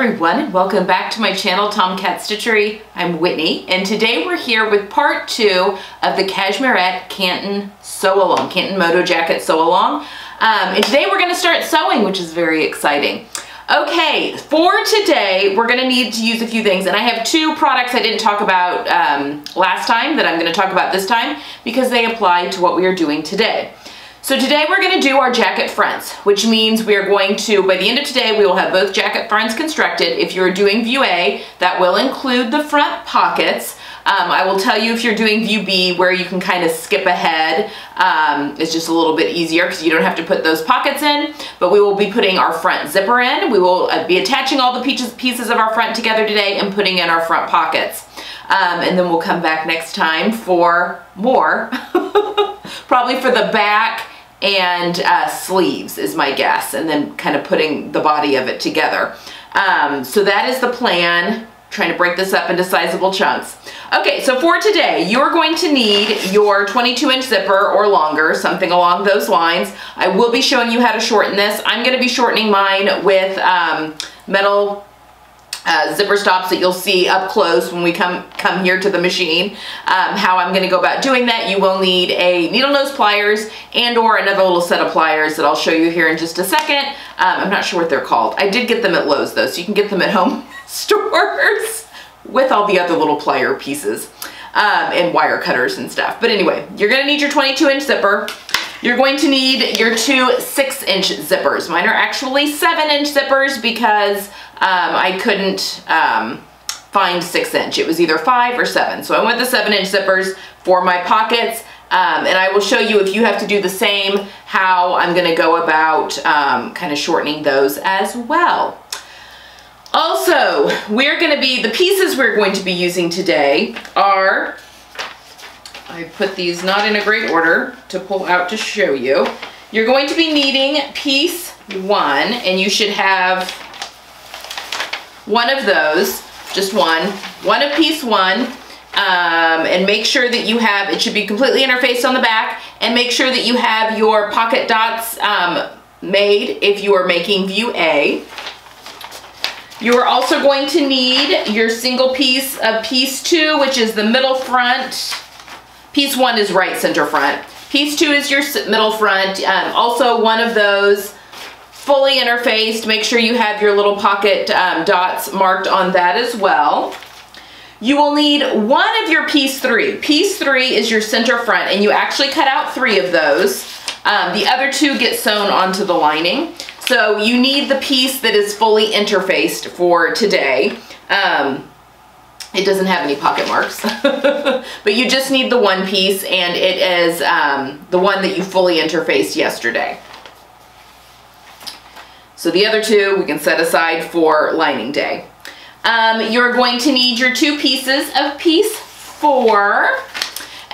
everyone and welcome back to my channel TomKat Stitchery. I'm Whitney and today we're here with part two of the Cashmerette Canton Sew Along, Canton Moto Jacket Sew Along. Um, and today we're going to start sewing which is very exciting. Okay, for today we're going to need to use a few things and I have two products I didn't talk about um, last time that I'm going to talk about this time because they apply to what we are doing today. So today we're going to do our jacket fronts, which means we are going to, by the end of today, we will have both jacket fronts constructed. If you're doing view A, that will include the front pockets. Um, I will tell you if you're doing view B where you can kind of skip ahead. Um, it's just a little bit easier because you don't have to put those pockets in, but we will be putting our front zipper in. We will uh, be attaching all the pieces of our front together today and putting in our front pockets. Um, and then we'll come back next time for more, probably for the back and uh, sleeves is my guess and then kind of putting the body of it together. Um, so that is the plan, trying to break this up into sizable chunks. Okay, so for today, you're going to need your 22 inch zipper or longer, something along those lines. I will be showing you how to shorten this. I'm gonna be shortening mine with um, metal uh, zipper stops that you'll see up close when we come come here to the machine. Um, how I'm going to go about doing that, you will need a needle nose pliers and or another little set of pliers that I'll show you here in just a second. Um, I'm not sure what they're called. I did get them at Lowe's though, so you can get them at home stores with all the other little plier pieces um, and wire cutters and stuff. But anyway, you're going to need your 22 inch zipper. You're going to need your two six inch zippers. Mine are actually seven inch zippers because um, I couldn't um, find six inch. It was either five or seven. So I went the seven inch zippers for my pockets. Um, and I will show you if you have to do the same, how I'm gonna go about um, kind of shortening those as well. Also, we're gonna be, the pieces we're going to be using today are, I put these not in a great order to pull out to show you. You're going to be needing piece one, and you should have one of those, just one, one of piece one, um, and make sure that you have, it should be completely interfaced on the back, and make sure that you have your pocket dots um, made if you are making view A. You are also going to need your single piece of piece two, which is the middle front. Piece one is right center front. Piece two is your middle front. Um, also one of those fully interfaced. Make sure you have your little pocket um, dots marked on that as well. You will need one of your piece three. Piece three is your center front and you actually cut out three of those. Um, the other two get sewn onto the lining. So you need the piece that is fully interfaced for today. Um, it doesn't have any pocket marks, but you just need the one piece and it is um, the one that you fully interfaced yesterday. So the other two we can set aside for lining day. Um, you're going to need your two pieces of piece four.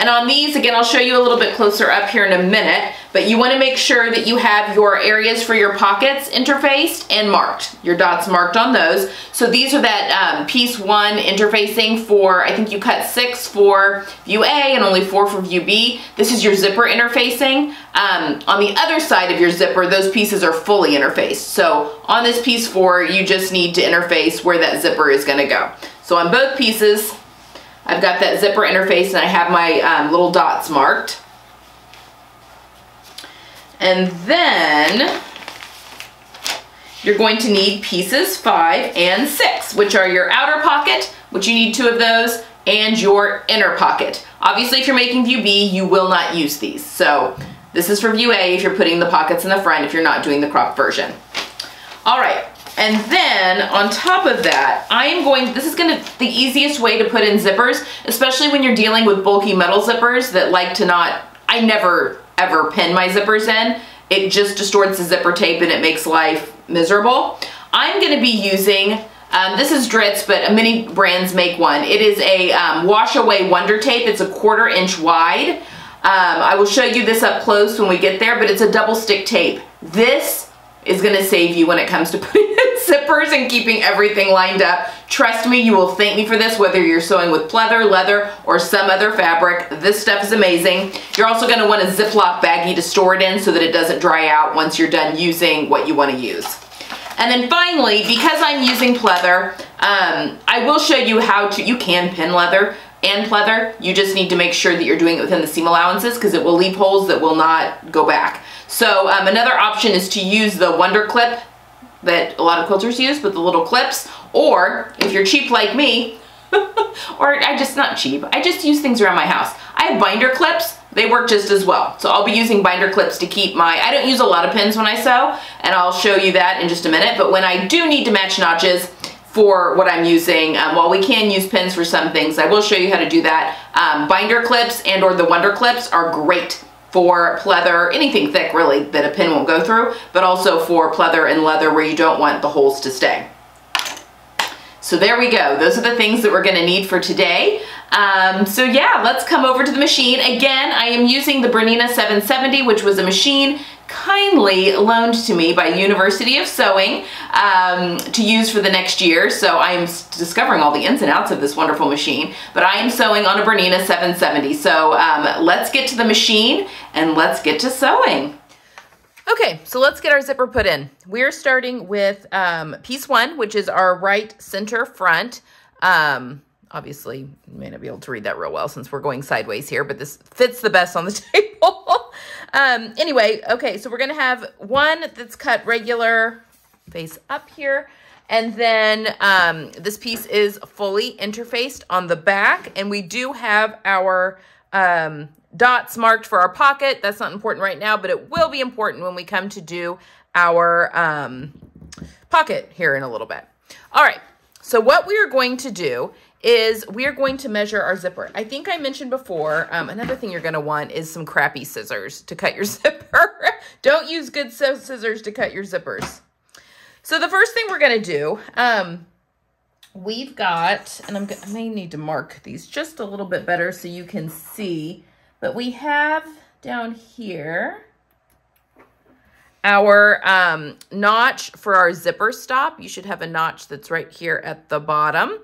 And on these, again, I'll show you a little bit closer up here in a minute, but you wanna make sure that you have your areas for your pockets interfaced and marked, your dots marked on those. So these are that um, piece one interfacing for, I think you cut six for view A and only four for view B. This is your zipper interfacing. Um, on the other side of your zipper, those pieces are fully interfaced. So on this piece four, you just need to interface where that zipper is gonna go. So on both pieces, I've got that zipper interface and I have my um, little dots marked. And then you're going to need pieces five and six, which are your outer pocket, which you need two of those, and your inner pocket. Obviously, if you're making view B, you will not use these. So this is for view A if you're putting the pockets in the front, if you're not doing the crop version. All right, and then on top of that, I am going, this is gonna, the easiest way to put in zippers, especially when you're dealing with bulky metal zippers that like to not, I never ever pin my zippers in. It just distorts the zipper tape and it makes life miserable. I'm gonna be using, um, this is Dritz, but many brands make one. It is a um, wash away wonder tape. It's a quarter inch wide. Um, I will show you this up close when we get there, but it's a double stick tape. This is to save you when it comes to putting in zippers and keeping everything lined up. Trust me, you will thank me for this, whether you're sewing with pleather, leather, or some other fabric. This stuff is amazing. You're also to want a Ziploc baggie to store it in so that it doesn't dry out once you're done using what you want to use. And then finally, because I'm using pleather, um, I will show you how to, you can pin leather and pleather. You just need to make sure that you're doing it within the seam allowances because it will leave holes that will not go back. So um, another option is to use the Wonder Clip that a lot of quilters use with the little clips. Or if you're cheap like me, or I just not cheap, I just use things around my house. I have binder clips, they work just as well. So I'll be using binder clips to keep my, I don't use a lot of pins when I sew, and I'll show you that in just a minute, but when I do need to match notches, for what I'm using. Um, while we can use pins for some things, I will show you how to do that. Um, binder clips and or the Wonder clips are great for pleather, anything thick really that a pin won't go through, but also for pleather and leather where you don't want the holes to stay. So there we go. Those are the things that we're gonna need for today. Um, so yeah, let's come over to the machine. Again, I am using the Bernina 770, which was a machine kindly loaned to me by University of Sewing um, to use for the next year. So I'm discovering all the ins and outs of this wonderful machine, but I am sewing on a Bernina 770. So um, let's get to the machine and let's get to sewing. Okay, so let's get our zipper put in. We're starting with um, piece one, which is our right center front. Um, obviously, you may not be able to read that real well since we're going sideways here, but this fits the best on the table. Um, anyway, okay, so we're going to have one that's cut regular face up here. And then um, this piece is fully interfaced on the back. And we do have our um, dots marked for our pocket. That's not important right now, but it will be important when we come to do our um, pocket here in a little bit. All right, so what we are going to do is we are going to measure our zipper. I think I mentioned before, um, another thing you're going to want is some crappy scissors to cut your zipper. Don't use good scissors to cut your zippers. So the first thing we're going to do, um, we've got, and I'm, I may need to mark these just a little bit better so you can see, but we have down here our um, notch for our zipper stop. You should have a notch that's right here at the bottom.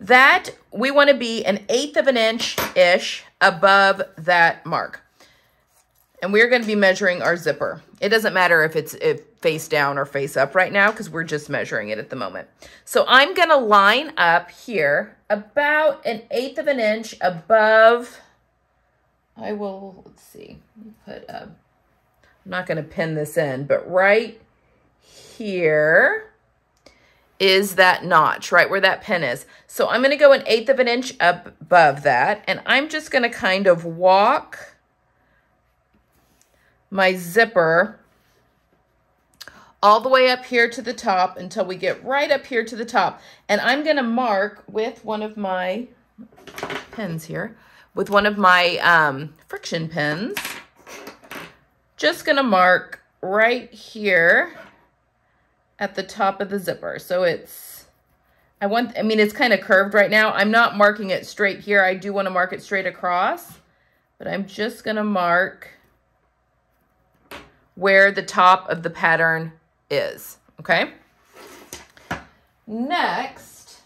That, we want to be an eighth of an inch-ish above that mark. And we're going to be measuring our zipper. It doesn't matter if it's if face down or face up right now because we're just measuring it at the moment. So I'm going to line up here about an eighth of an inch above, I will, let's see, put a, I'm not going to pin this in, but right here is that notch, right where that pin is. So I'm going to go an eighth of an inch up above that, and I'm just going to kind of walk my zipper all the way up here to the top until we get right up here to the top. And I'm going to mark with one of my pins here, with one of my um, friction pins, just going to mark right here at the top of the zipper. So it's, I want, I mean, it's kind of curved right now. I'm not marking it straight here. I do want to mark it straight across, but I'm just going to mark where the top of the pattern is, okay? Next,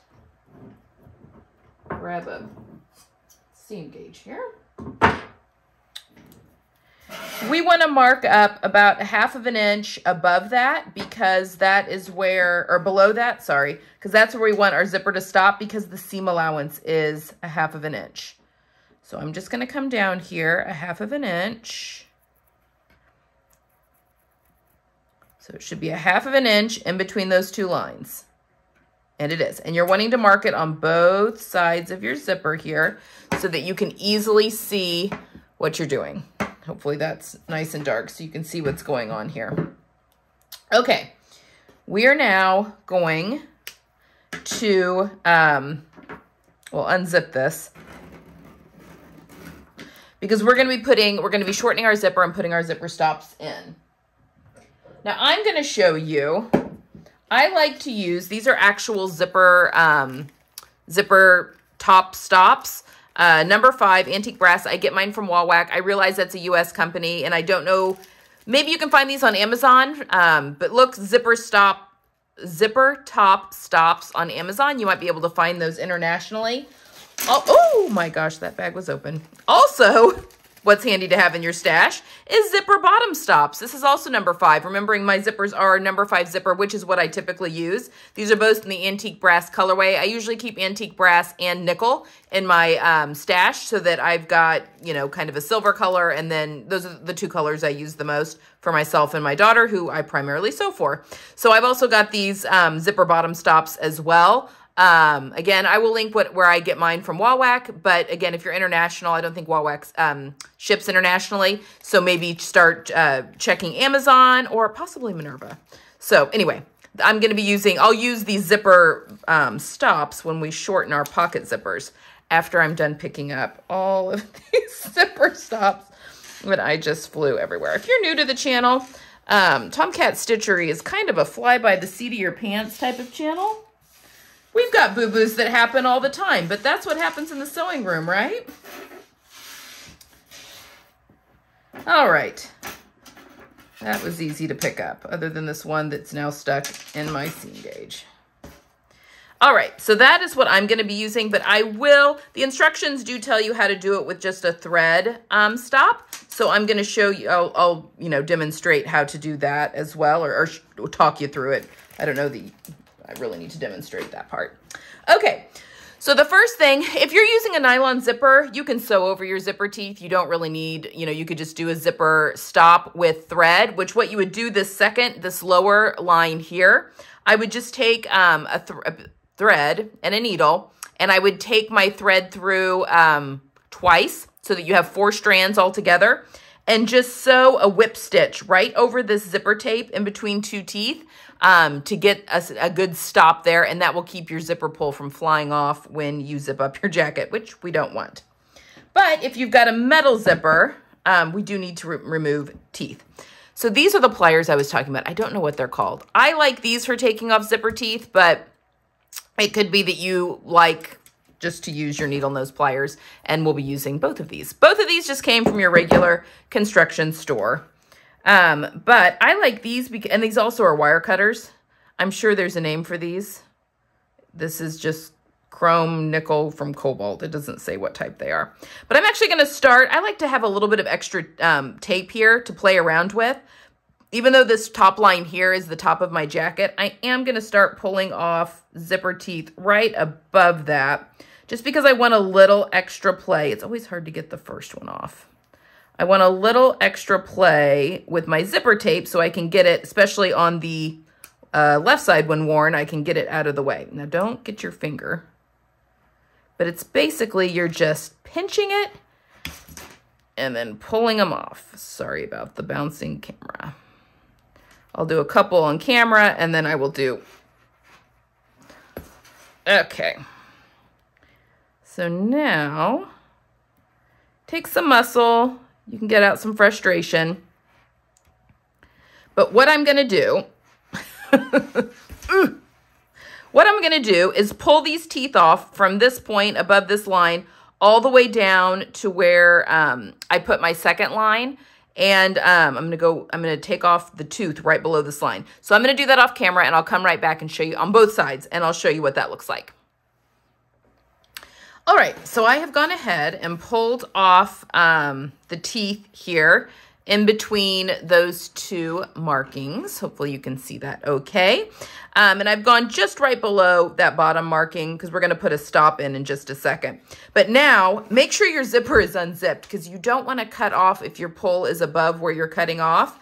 grab a seam gauge here. We want to mark up about a half of an inch above that because that is where, or below that, sorry, because that's where we want our zipper to stop because the seam allowance is a half of an inch. So I'm just going to come down here a half of an inch. So it should be a half of an inch in between those two lines. And it is. And you're wanting to mark it on both sides of your zipper here so that you can easily see what you're doing. Hopefully that's nice and dark so you can see what's going on here. Okay, we are now going to, um, we'll unzip this because we're going to be putting, we're going to be shortening our zipper and putting our zipper stops in. Now I'm going to show you, I like to use, these are actual zipper, um, zipper top stops. Uh, number five, Antique Brass. I get mine from Wawak. I realize that's a U.S. company, and I don't know. Maybe you can find these on Amazon, um, but look, zipper stop, zipper top stops on Amazon. You might be able to find those internationally. Oh, oh my gosh, that bag was open. Also, what's handy to have in your stash is zipper bottom stops. This is also number five. Remembering my zippers are number five zipper, which is what I typically use. These are both in the antique brass colorway. I usually keep antique brass and nickel in my um, stash so that I've got, you know, kind of a silver color. And then those are the two colors I use the most for myself and my daughter, who I primarily sew for. So I've also got these um, zipper bottom stops as well. Um, again, I will link what where I get mine from Wawak, but again, if you're international, I don't think Wawak um, ships internationally, so maybe start uh, checking Amazon or possibly Minerva. So anyway, I'm going to be using, I'll use these zipper um, stops when we shorten our pocket zippers after I'm done picking up all of these zipper stops that I just flew everywhere. If you're new to the channel, um, TomKat Stitchery is kind of a fly by the seat of your pants type of channel. We've got boo-boos that happen all the time, but that's what happens in the sewing room, right? All right. That was easy to pick up, other than this one that's now stuck in my seam gauge. All right, so that is what I'm gonna be using, but I will, the instructions do tell you how to do it with just a thread um, stop. So I'm gonna show you, I'll, I'll, you know, demonstrate how to do that as well, or, or talk you through it. I don't know the I really need to demonstrate that part. Okay, so the first thing, if you're using a nylon zipper, you can sew over your zipper teeth. You don't really need, you know, you could just do a zipper stop with thread, which what you would do this second, this lower line here, I would just take um, a, th a thread and a needle, and I would take my thread through um, twice so that you have four strands all together and just sew a whip stitch right over this zipper tape in between two teeth um, to get a, a good stop there, and that will keep your zipper pull from flying off when you zip up your jacket, which we don't want. But if you've got a metal zipper, um, we do need to re remove teeth. So these are the pliers I was talking about. I don't know what they're called. I like these for taking off zipper teeth, but it could be that you like just to use your needle nose pliers, and we'll be using both of these. Both of these just came from your regular construction store. Um, but I like these, because, and these also are wire cutters. I'm sure there's a name for these. This is just chrome nickel from Kobalt. It doesn't say what type they are. But I'm actually going to start. I like to have a little bit of extra um, tape here to play around with. Even though this top line here is the top of my jacket, I am going to start pulling off zipper teeth right above that. Just because I want a little extra play. It's always hard to get the first one off. I want a little extra play with my zipper tape so I can get it, especially on the uh, left side when worn, I can get it out of the way. Now don't get your finger, but it's basically you're just pinching it and then pulling them off. Sorry about the bouncing camera. I'll do a couple on camera and then I will do, okay. So now, take some muscle, you can get out some frustration. But what I'm going to do, what I'm going to do is pull these teeth off from this point above this line all the way down to where um, I put my second line. And um, I'm going to go, I'm going to take off the tooth right below this line. So I'm going to do that off camera and I'll come right back and show you on both sides and I'll show you what that looks like. All right, so I have gone ahead and pulled off um, the teeth here in between those two markings. Hopefully you can see that okay. Um, and I've gone just right below that bottom marking because we're going to put a stop in in just a second. But now make sure your zipper is unzipped because you don't want to cut off if your pull is above where you're cutting off.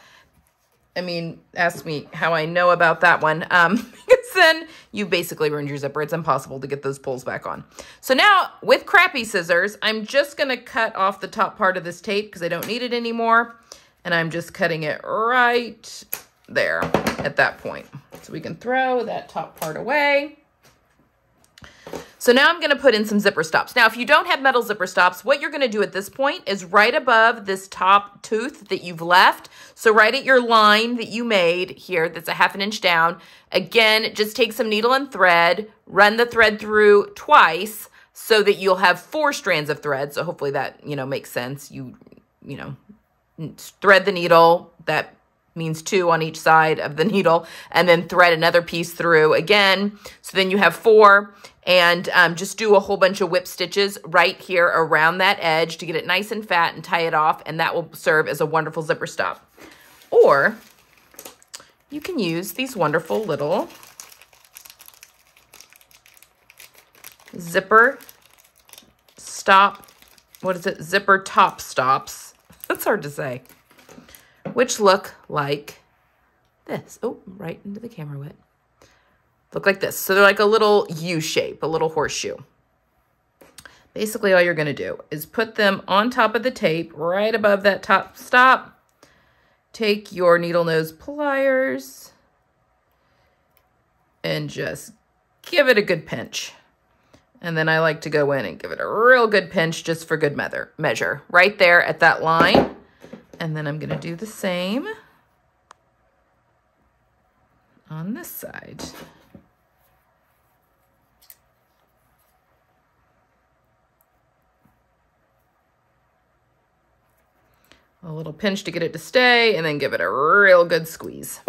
I mean, ask me how I know about that one. Um, because then you basically ruined your zipper. It's impossible to get those pulls back on. So now with crappy scissors, I'm just going to cut off the top part of this tape because I don't need it anymore. And I'm just cutting it right there at that point. So we can throw that top part away. So now I'm going to put in some zipper stops. Now, if you don't have metal zipper stops, what you're going to do at this point is right above this top tooth that you've left. So right at your line that you made here, that's a half an inch down. Again, just take some needle and thread, run the thread through twice so that you'll have four strands of thread. So hopefully that, you know, makes sense. You, you know, thread the needle, that means two on each side of the needle, and then thread another piece through again. So then you have four and um, just do a whole bunch of whip stitches right here around that edge to get it nice and fat and tie it off and that will serve as a wonderful zipper stop. Or you can use these wonderful little zipper stop, what is it? Zipper top stops. That's hard to say. Which look like this. Oh, right into the camera. Look like this. So they're like a little U shape, a little horseshoe. Basically, all you're going to do is put them on top of the tape, right above that top stop. Take your needle nose pliers and just give it a good pinch. And then I like to go in and give it a real good pinch just for good measure. Right there at that line. And then I'm going to do the same on this side. A little pinch to get it to stay and then give it a real good squeeze.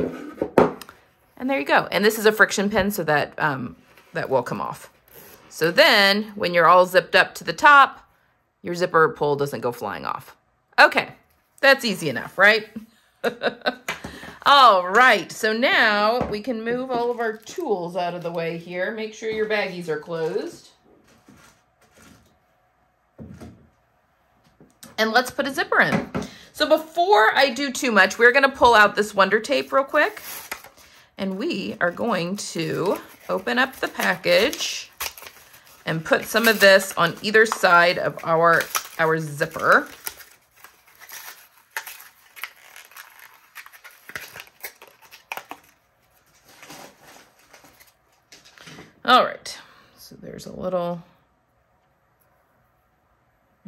And there you go. And this is a friction pin so that um, that will come off. So then when you're all zipped up to the top, your zipper pull doesn't go flying off. Okay, that's easy enough, right? all right, so now we can move all of our tools out of the way here. Make sure your baggies are closed. And let's put a zipper in. So before I do too much, we're gonna pull out this Wonder Tape real quick. And we are going to open up the package and put some of this on either side of our, our zipper. All right, so there's a little,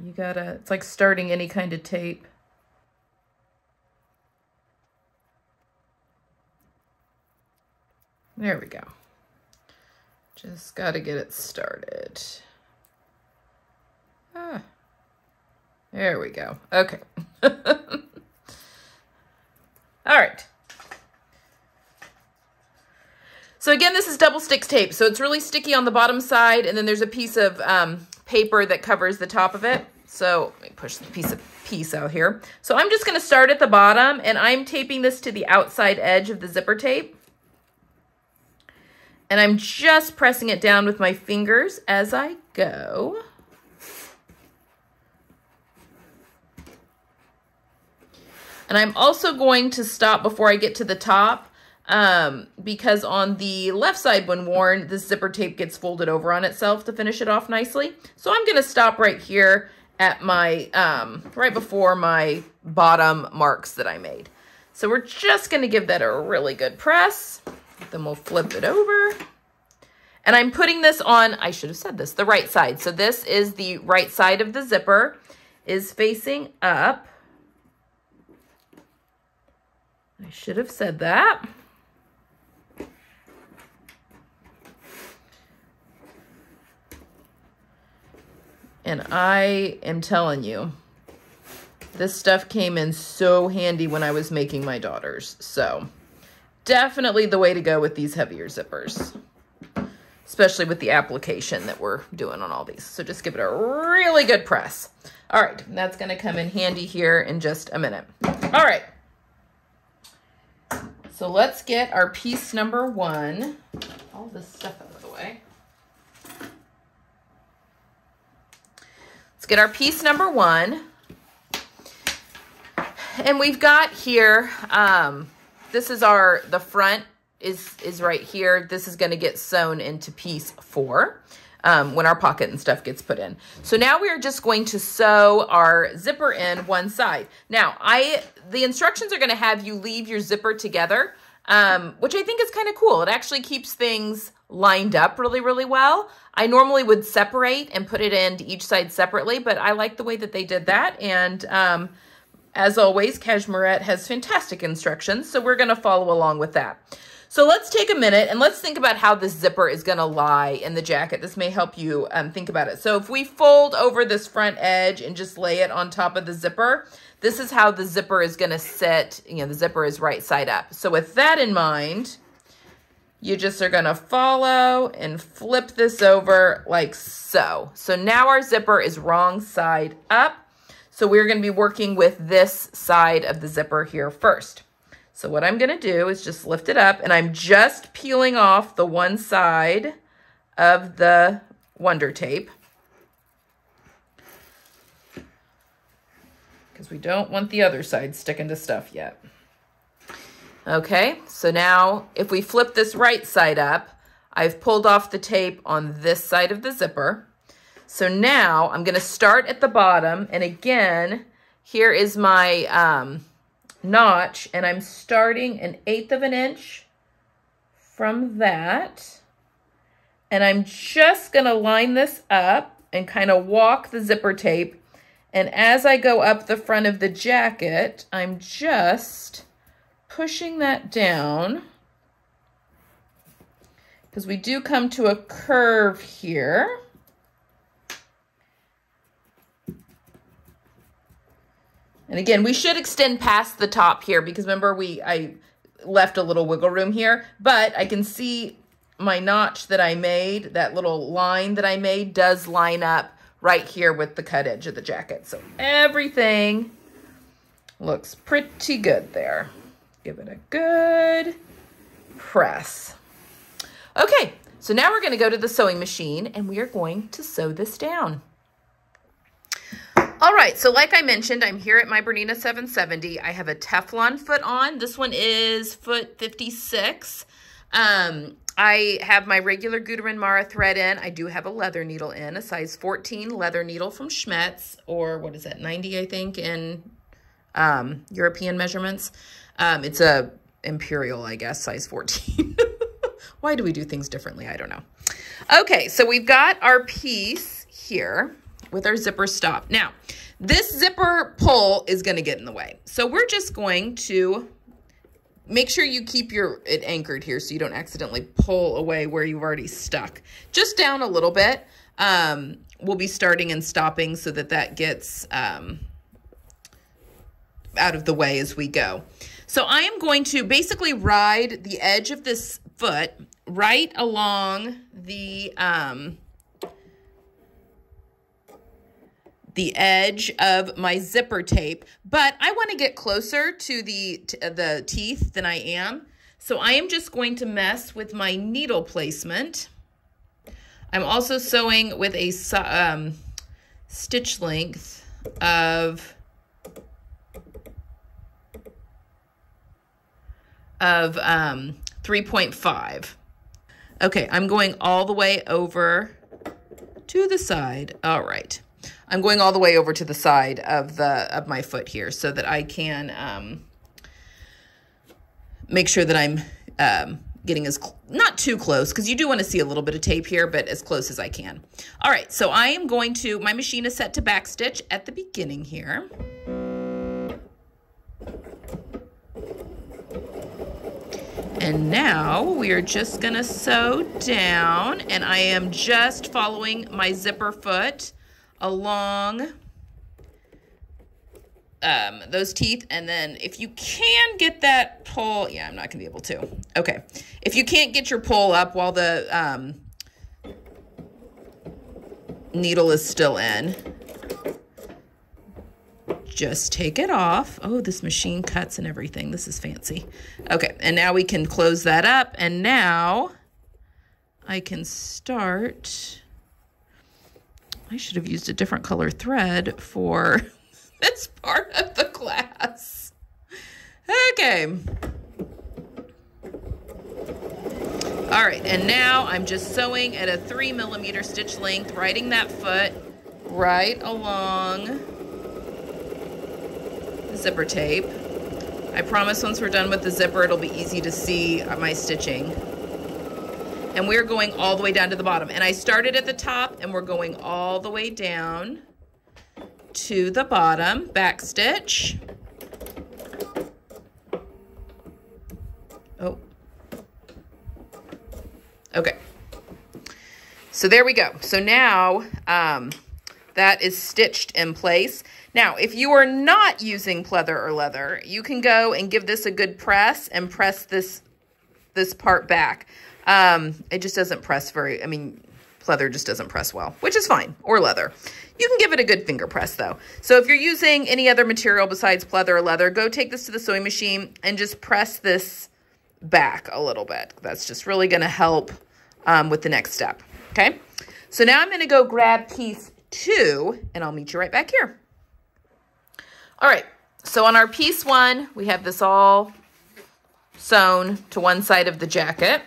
you gotta, it's like starting any kind of tape. There we go. Just got to get it started. Ah, there we go. Okay. All right. So again, this is double sticks tape. So it's really sticky on the bottom side, and then there's a piece of um, paper that covers the top of it. So let me push the piece of piece out here. So I'm just going to start at the bottom, and I'm taping this to the outside edge of the zipper tape. And I'm just pressing it down with my fingers as I go. And I'm also going to stop before I get to the top um, because on the left side when worn, the zipper tape gets folded over on itself to finish it off nicely. So I'm going to stop right here at my, um, right before my bottom marks that I made. So we're just going to give that a really good press. Then we'll flip it over. And I'm putting this on, I should have said this, the right side. So this is the right side of the zipper is facing up. I should have said that. And I am telling you, this stuff came in so handy when I was making my daughters. So definitely the way to go with these heavier zippers, especially with the application that we're doing on all these. So just give it a really good press. All right, that's gonna come in handy here in just a minute. All right, so let's get our piece number one, all this stuff out of the way. Let's get our piece number one. And we've got here, um, this is our, the front is, is right here. This is gonna get sewn into piece four. Um, when our pocket and stuff gets put in. So now we are just going to sew our zipper in one side. Now, I the instructions are going to have you leave your zipper together, um, which I think is kind of cool. It actually keeps things lined up really, really well. I normally would separate and put it into each side separately, but I like the way that they did that. And um, as always, Cashmerette has fantastic instructions, so we're going to follow along with that. So let's take a minute and let's think about how this zipper is going to lie in the jacket. This may help you um, think about it. So if we fold over this front edge and just lay it on top of the zipper, this is how the zipper is going to sit. You know, the zipper is right side up. So with that in mind, you just are going to follow and flip this over like so. So now our zipper is wrong side up. So we're going to be working with this side of the zipper here first. So what I'm going to do is just lift it up and I'm just peeling off the one side of the Wonder Tape. Because we don't want the other side sticking to stuff yet. Okay, so now if we flip this right side up, I've pulled off the tape on this side of the zipper. So now I'm going to start at the bottom. And again, here is my um, notch. And I'm starting an eighth of an inch from that. And I'm just going to line this up and kind of walk the zipper tape. And as I go up the front of the jacket, I'm just pushing that down because we do come to a curve here. And again, we should extend past the top here because remember we I left a little wiggle room here, but I can see my notch that I made, that little line that I made does line up right here with the cut edge of the jacket. So everything looks pretty good there. Give it a good press. Okay, so now we're gonna go to the sewing machine and we are going to sew this down. All right, so like I mentioned, I'm here at my Bernina 770. I have a Teflon foot on. This one is foot 56. Um, I have my regular Gütermann Mara thread in. I do have a leather needle in, a size 14 leather needle from Schmetz, or what is that, 90, I think, in um, European measurements. Um, it's a imperial, I guess, size 14. Why do we do things differently? I don't know. Okay, so we've got our piece here with our zipper stop. Now, this zipper pull is going to get in the way. So we're just going to make sure you keep your it anchored here so you don't accidentally pull away where you've already stuck. Just down a little bit. Um, we'll be starting and stopping so that that gets um, out of the way as we go. So I am going to basically ride the edge of this foot right along the, um, the edge of my zipper tape, but I want to get closer to the, the teeth than I am. So I am just going to mess with my needle placement. I'm also sewing with a um, stitch length of of um, 3.5. Okay, I'm going all the way over to the side. All right. I'm going all the way over to the side of the of my foot here so that I can um, make sure that I'm um, getting as not too close because you do want to see a little bit of tape here, but as close as I can. All right, so I am going to, my machine is set to backstitch at the beginning here. And now we are just gonna sew down and I am just following my zipper foot along um, those teeth. And then if you can get that pull, yeah, I'm not gonna be able to. Okay, if you can't get your pull up while the um, needle is still in, just take it off. Oh, this machine cuts and everything. This is fancy. Okay, and now we can close that up. And now I can start. I should have used a different color thread for this part of the class. Okay. All right, and now I'm just sewing at a three millimeter stitch length, riding that foot right along the zipper tape. I promise once we're done with the zipper, it'll be easy to see my stitching. And we're going all the way down to the bottom. And I started at the top and we're going all the way down to the bottom, back stitch. Oh. Okay. So there we go. So now um, that is stitched in place. Now, if you are not using pleather or leather, you can go and give this a good press and press this, this part back. Um, it just doesn't press very, I mean, pleather just doesn't press well, which is fine, or leather. You can give it a good finger press though. So if you're using any other material besides pleather or leather, go take this to the sewing machine and just press this back a little bit. That's just really gonna help um, with the next step, okay? So now I'm gonna go grab piece two and I'll meet you right back here. All right, so on our piece one, we have this all sewn to one side of the jacket.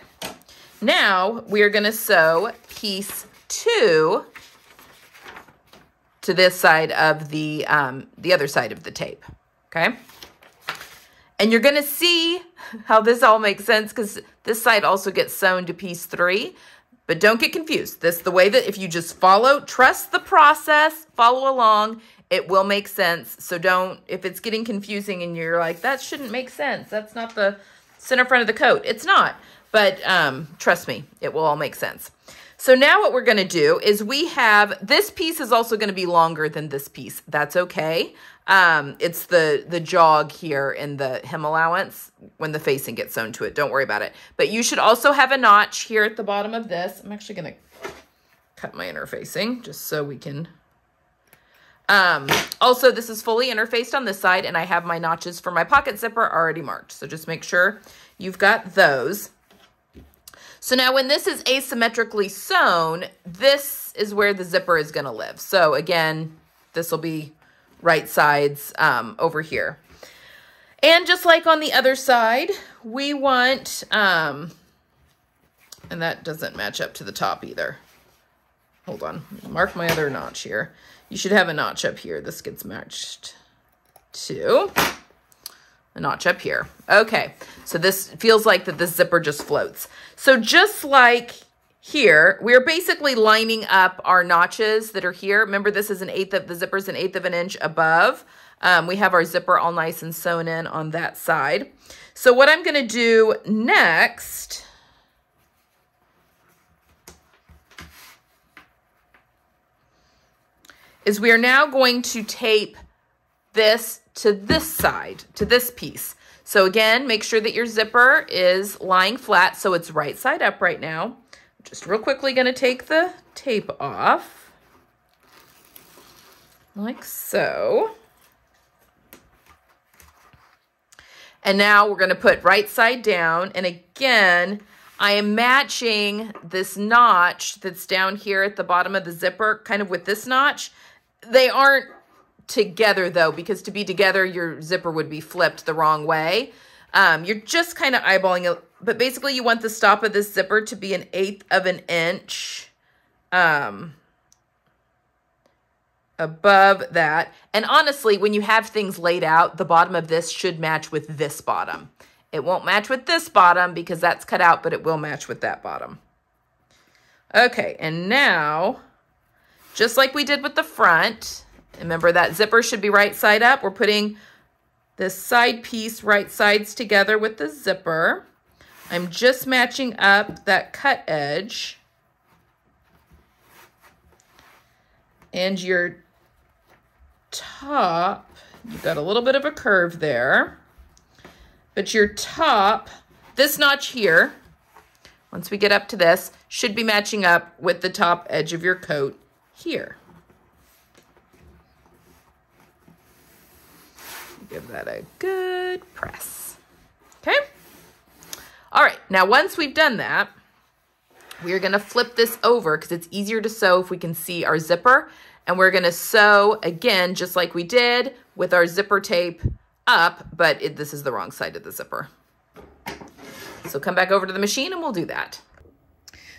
Now we are gonna sew piece two to this side of the, um, the other side of the tape, okay? And you're gonna see how this all makes sense because this side also gets sewn to piece three, but don't get confused. This the way that if you just follow, trust the process, follow along, it will make sense. So don't, if it's getting confusing and you're like, that shouldn't make sense. That's not the center front of the coat. It's not, but um, trust me, it will all make sense. So now what we're going to do is we have, this piece is also going to be longer than this piece. That's okay. Um, it's the, the jog here in the hem allowance when the facing gets sewn to it. Don't worry about it. But you should also have a notch here at the bottom of this. I'm actually going to cut my interfacing just so we can um, also, this is fully interfaced on this side, and I have my notches for my pocket zipper already marked. So just make sure you've got those. So now when this is asymmetrically sewn, this is where the zipper is going to live. So again, this will be right sides um, over here. And just like on the other side, we want, um, and that doesn't match up to the top either. Hold on, mark my other notch here. You should have a notch up here. This gets matched to a notch up here. Okay, so this feels like that this zipper just floats. So just like here, we're basically lining up our notches that are here. Remember, this is an eighth of, the zipper's an eighth of an inch above. Um, we have our zipper all nice and sewn in on that side. So what I'm gonna do next is we are now going to tape this to this side, to this piece. So again, make sure that your zipper is lying flat so it's right side up right now. Just real quickly gonna take the tape off, like so. And now we're gonna put right side down. And again, I am matching this notch that's down here at the bottom of the zipper, kind of with this notch. They aren't together though, because to be together, your zipper would be flipped the wrong way. Um, you're just kind of eyeballing it, but basically you want the stop of this zipper to be an eighth of an inch um, above that. And honestly, when you have things laid out, the bottom of this should match with this bottom. It won't match with this bottom because that's cut out, but it will match with that bottom. Okay, and now just like we did with the front. Remember that zipper should be right side up. We're putting this side piece right sides together with the zipper. I'm just matching up that cut edge. And your top, you've got a little bit of a curve there. But your top, this notch here, once we get up to this, should be matching up with the top edge of your coat here. Give that a good press. Okay? All right, now once we've done that, we're gonna flip this over because it's easier to sew if we can see our zipper. And we're gonna sew again, just like we did with our zipper tape up, but it, this is the wrong side of the zipper. So come back over to the machine and we'll do that.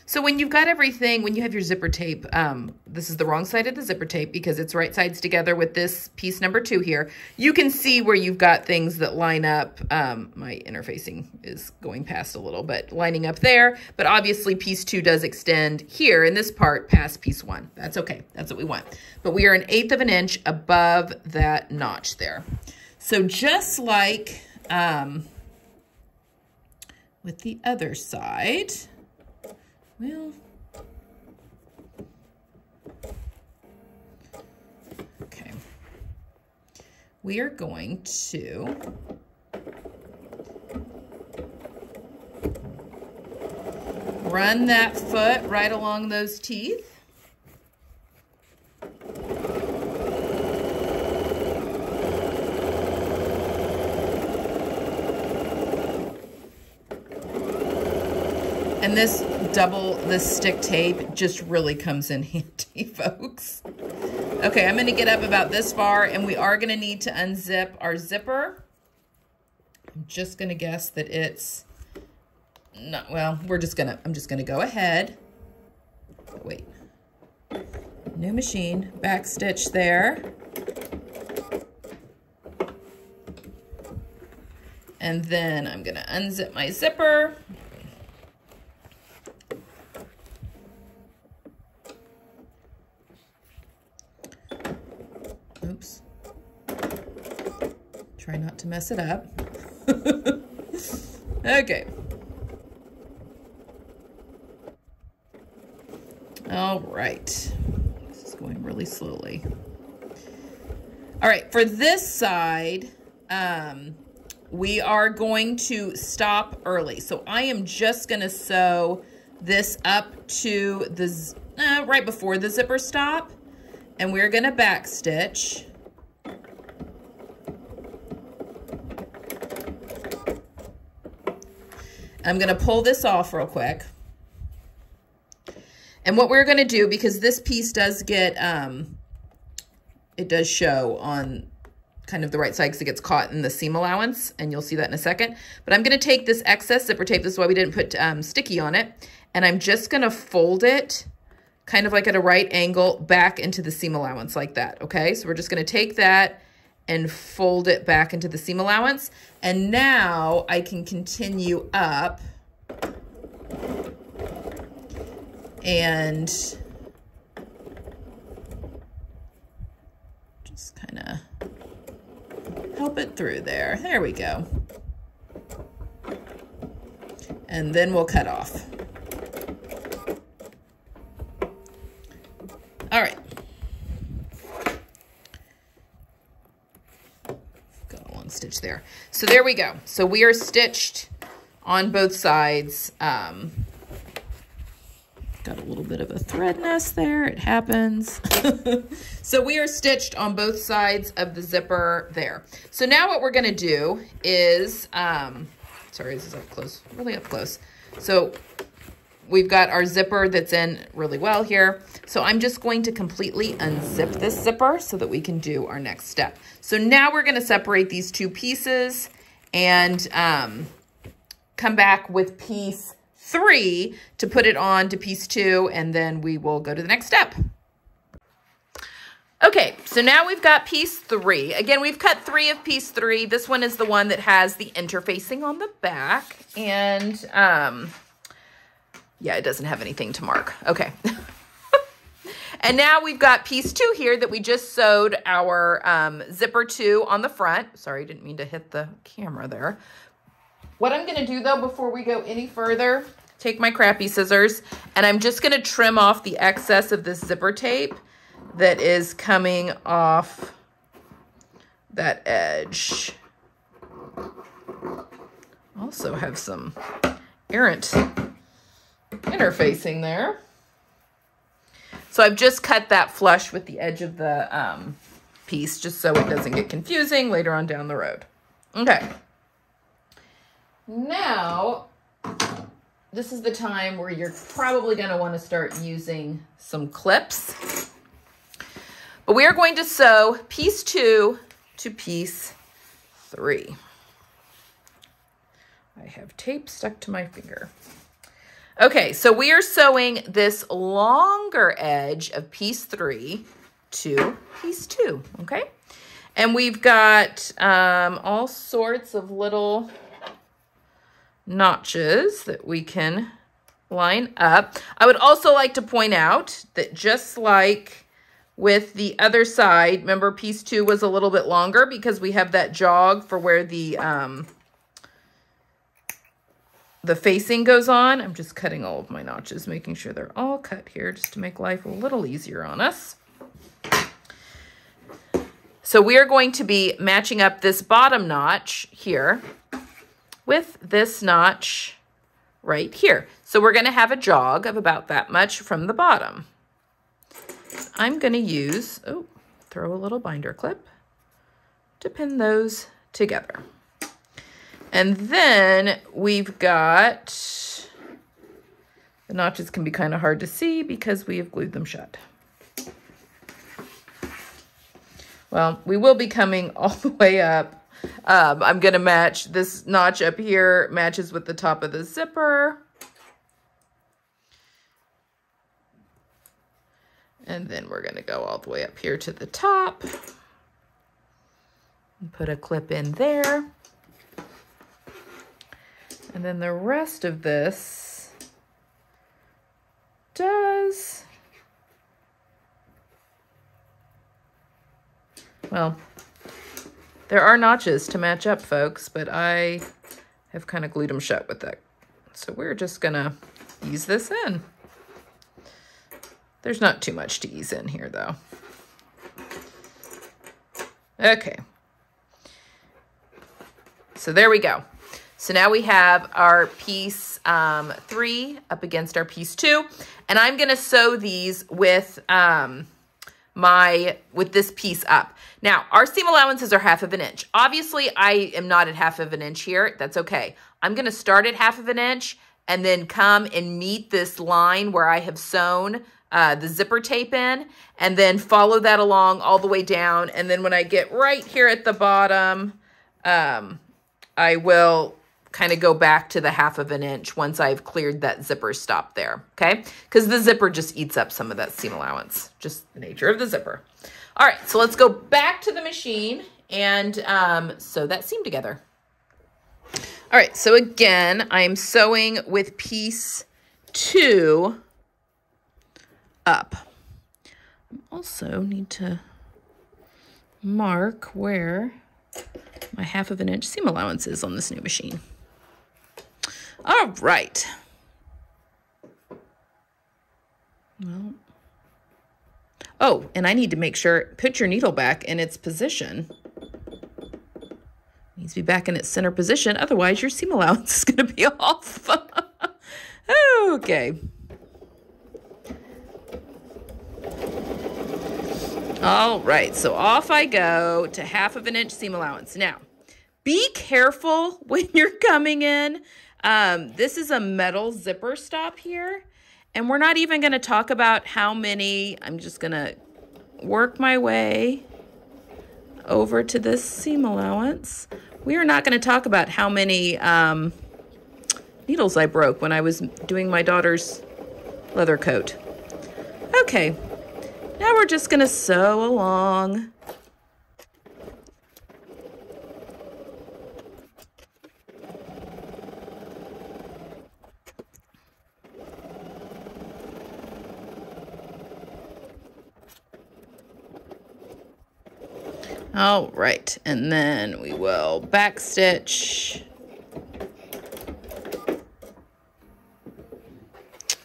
So when you've got everything, when you have your zipper tape, um, this is the wrong side of the zipper tape because it's right sides together with this piece number two here. You can see where you've got things that line up. Um, my interfacing is going past a little, but lining up there. But obviously piece two does extend here in this part past piece one. That's okay. That's what we want. But we are an eighth of an inch above that notch there. So just like um, with the other side, well, okay. We are going to Run that foot right along those teeth. And this double, this stick tape just really comes in handy, folks. Okay, I'm gonna get up about this far and we are gonna need to unzip our zipper. I'm just gonna guess that it's not, well, we're just gonna, I'm just gonna go ahead. Wait, new machine, back stitch there. And then I'm gonna unzip my zipper. Oops. Try not to mess it up. okay. All right. This is going really slowly. All right, for this side, um, we are going to stop early. So I am just going to sew this up to the, uh, right before the zipper stop and we're gonna back stitch. I'm gonna pull this off real quick. And what we're gonna do, because this piece does get, um, it does show on kind of the right side because it gets caught in the seam allowance, and you'll see that in a second. But I'm gonna take this excess zipper tape, this is why we didn't put um, sticky on it, and I'm just gonna fold it kind of like at a right angle back into the seam allowance like that, okay? So we're just gonna take that and fold it back into the seam allowance. And now I can continue up and just kind of help it through there. There we go. And then we'll cut off. All right. Got one stitch there. So there we go. So we are stitched on both sides. Um, got a little bit of a thread nest there. It happens. so we are stitched on both sides of the zipper there. So now what we're going to do is, um, sorry, this is up close, really up close. So we've got our zipper that's in really well here. So I'm just going to completely unzip this zipper so that we can do our next step. So now we're gonna separate these two pieces and um, come back with piece three to put it on to piece two, and then we will go to the next step. Okay, so now we've got piece three. Again, we've cut three of piece three. This one is the one that has the interfacing on the back. And um, yeah, it doesn't have anything to mark. Okay. and now we've got piece two here that we just sewed our um, zipper to on the front. Sorry, didn't mean to hit the camera there. What I'm going to do, though, before we go any further, take my crappy scissors, and I'm just going to trim off the excess of this zipper tape that is coming off that edge. Also have some errant interfacing there. So I've just cut that flush with the edge of the um, piece just so it doesn't get confusing later on down the road. Okay. Now, this is the time where you're probably going to want to start using some clips. But we are going to sew piece two to piece three. I have tape stuck to my finger. Okay, so we are sewing this longer edge of piece three to piece two, okay? And we've got um, all sorts of little notches that we can line up. I would also like to point out that just like with the other side, remember piece two was a little bit longer because we have that jog for where the um, the facing goes on. I'm just cutting all of my notches, making sure they're all cut here just to make life a little easier on us. So we are going to be matching up this bottom notch here with this notch right here. So we're gonna have a jog of about that much from the bottom. I'm gonna use, oh, throw a little binder clip to pin those together. And then we've got, the notches can be kind of hard to see because we have glued them shut. Well, we will be coming all the way up. Um, I'm going to match this notch up here, matches with the top of the zipper. And then we're going to go all the way up here to the top. And put a clip in there. And then the rest of this does Well, there are notches to match up, folks, but I have kind of glued them shut with that. So we're just to ease this in. There's not too much to ease in here, though. Okay. So there we go. So now we have our piece um, three up against our piece two. And I'm going to sew these with... Um, my, with this piece up. Now, our seam allowances are half of an inch. Obviously, I am not at half of an inch here. That's okay. I'm going to start at half of an inch and then come and meet this line where I have sewn uh, the zipper tape in and then follow that along all the way down. And then when I get right here at the bottom, um, I will kind of go back to the half of an inch once I've cleared that zipper stop there, okay? Because the zipper just eats up some of that seam allowance, just the nature of the zipper. All right, so let's go back to the machine and um, sew that seam together. All right, so again, I'm sewing with piece two up. I also need to mark where my half of an inch seam allowance is on this new machine. All right. Well, oh, and I need to make sure, put your needle back in its position. It needs to be back in its center position. Otherwise, your seam allowance is going to be off. okay. All right, so off I go to half of an inch seam allowance. Now, be careful when you're coming in um, this is a metal zipper stop here. And we're not even going to talk about how many. I'm just going to work my way over to this seam allowance. We are not going to talk about how many um, needles I broke when I was doing my daughter's leather coat. Okay, now we're just going to sew along. All right, and then we will back stitch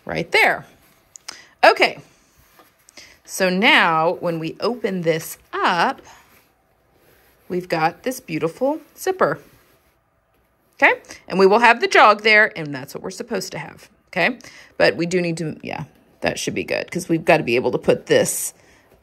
right there. Okay, so now when we open this up, we've got this beautiful zipper. Okay, and we will have the jog there, and that's what we're supposed to have. Okay, but we do need to, yeah, that should be good because we've got to be able to put this,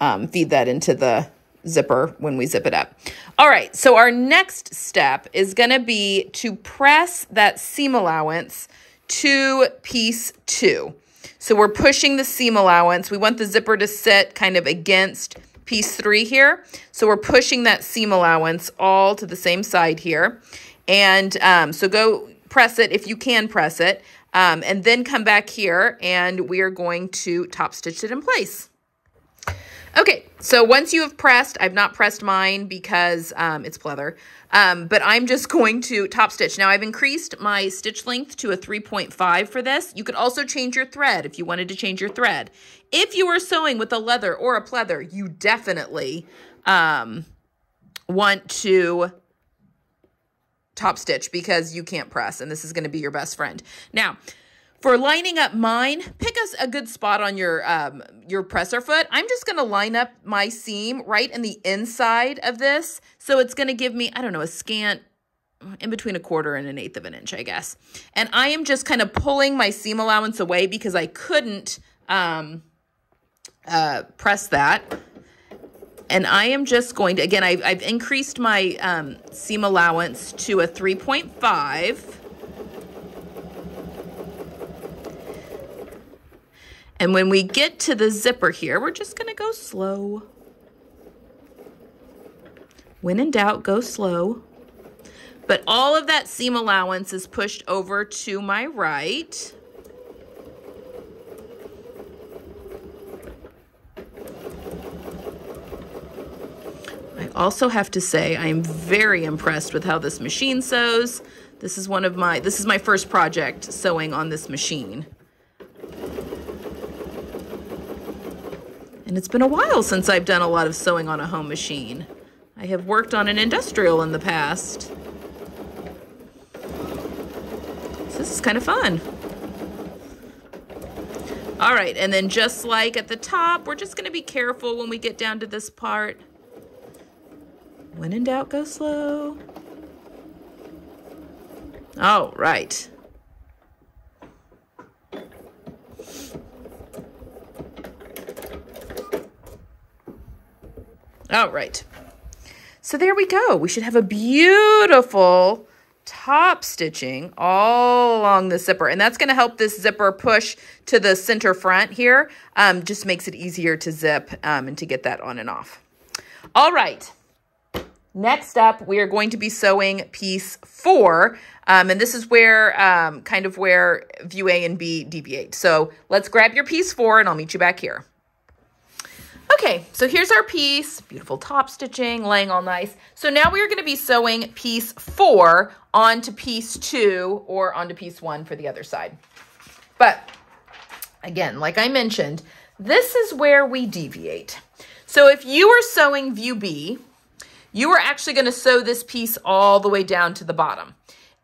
um, feed that into the zipper when we zip it up. All right, so our next step is going to be to press that seam allowance to piece two. So we're pushing the seam allowance. We want the zipper to sit kind of against piece three here. So we're pushing that seam allowance all to the same side here. And um, so go press it if you can press it. Um, and then come back here and we are going to top stitch it in place. Okay, so once you have pressed, I've not pressed mine because um, it's pleather, um, but I'm just going to top stitch. Now I've increased my stitch length to a 3.5 for this. You could also change your thread if you wanted to change your thread. If you are sewing with a leather or a pleather, you definitely um, want to top stitch because you can't press and this is going to be your best friend. Now, for lining up mine, pick us a good spot on your um, your presser foot. I'm just going to line up my seam right in the inside of this. So it's going to give me, I don't know, a scant in between a quarter and an eighth of an inch, I guess. And I am just kind of pulling my seam allowance away because I couldn't um, uh, press that. And I am just going to, again, I've, I've increased my um, seam allowance to a 3.5. And when we get to the zipper here, we're just gonna go slow. When in doubt, go slow. But all of that seam allowance is pushed over to my right. I also have to say I am very impressed with how this machine sews. This is one of my, this is my first project sewing on this machine. And it's been a while since I've done a lot of sewing on a home machine. I have worked on an industrial in the past. So This is kind of fun. All right, and then just like at the top, we're just gonna be careful when we get down to this part. When in doubt, go slow. All right. All right. So there we go. We should have a beautiful top stitching all along the zipper. And that's going to help this zipper push to the center front here. Um, just makes it easier to zip um, and to get that on and off. All right. Next up, we are going to be sewing piece four. Um, and this is where, um, kind of where view A and B deviate. So let's grab your piece four and I'll meet you back here. Okay, so here's our piece, beautiful top stitching, laying all nice. So now we are gonna be sewing piece four onto piece two or onto piece one for the other side. But again, like I mentioned, this is where we deviate. So if you are sewing view B, you are actually gonna sew this piece all the way down to the bottom.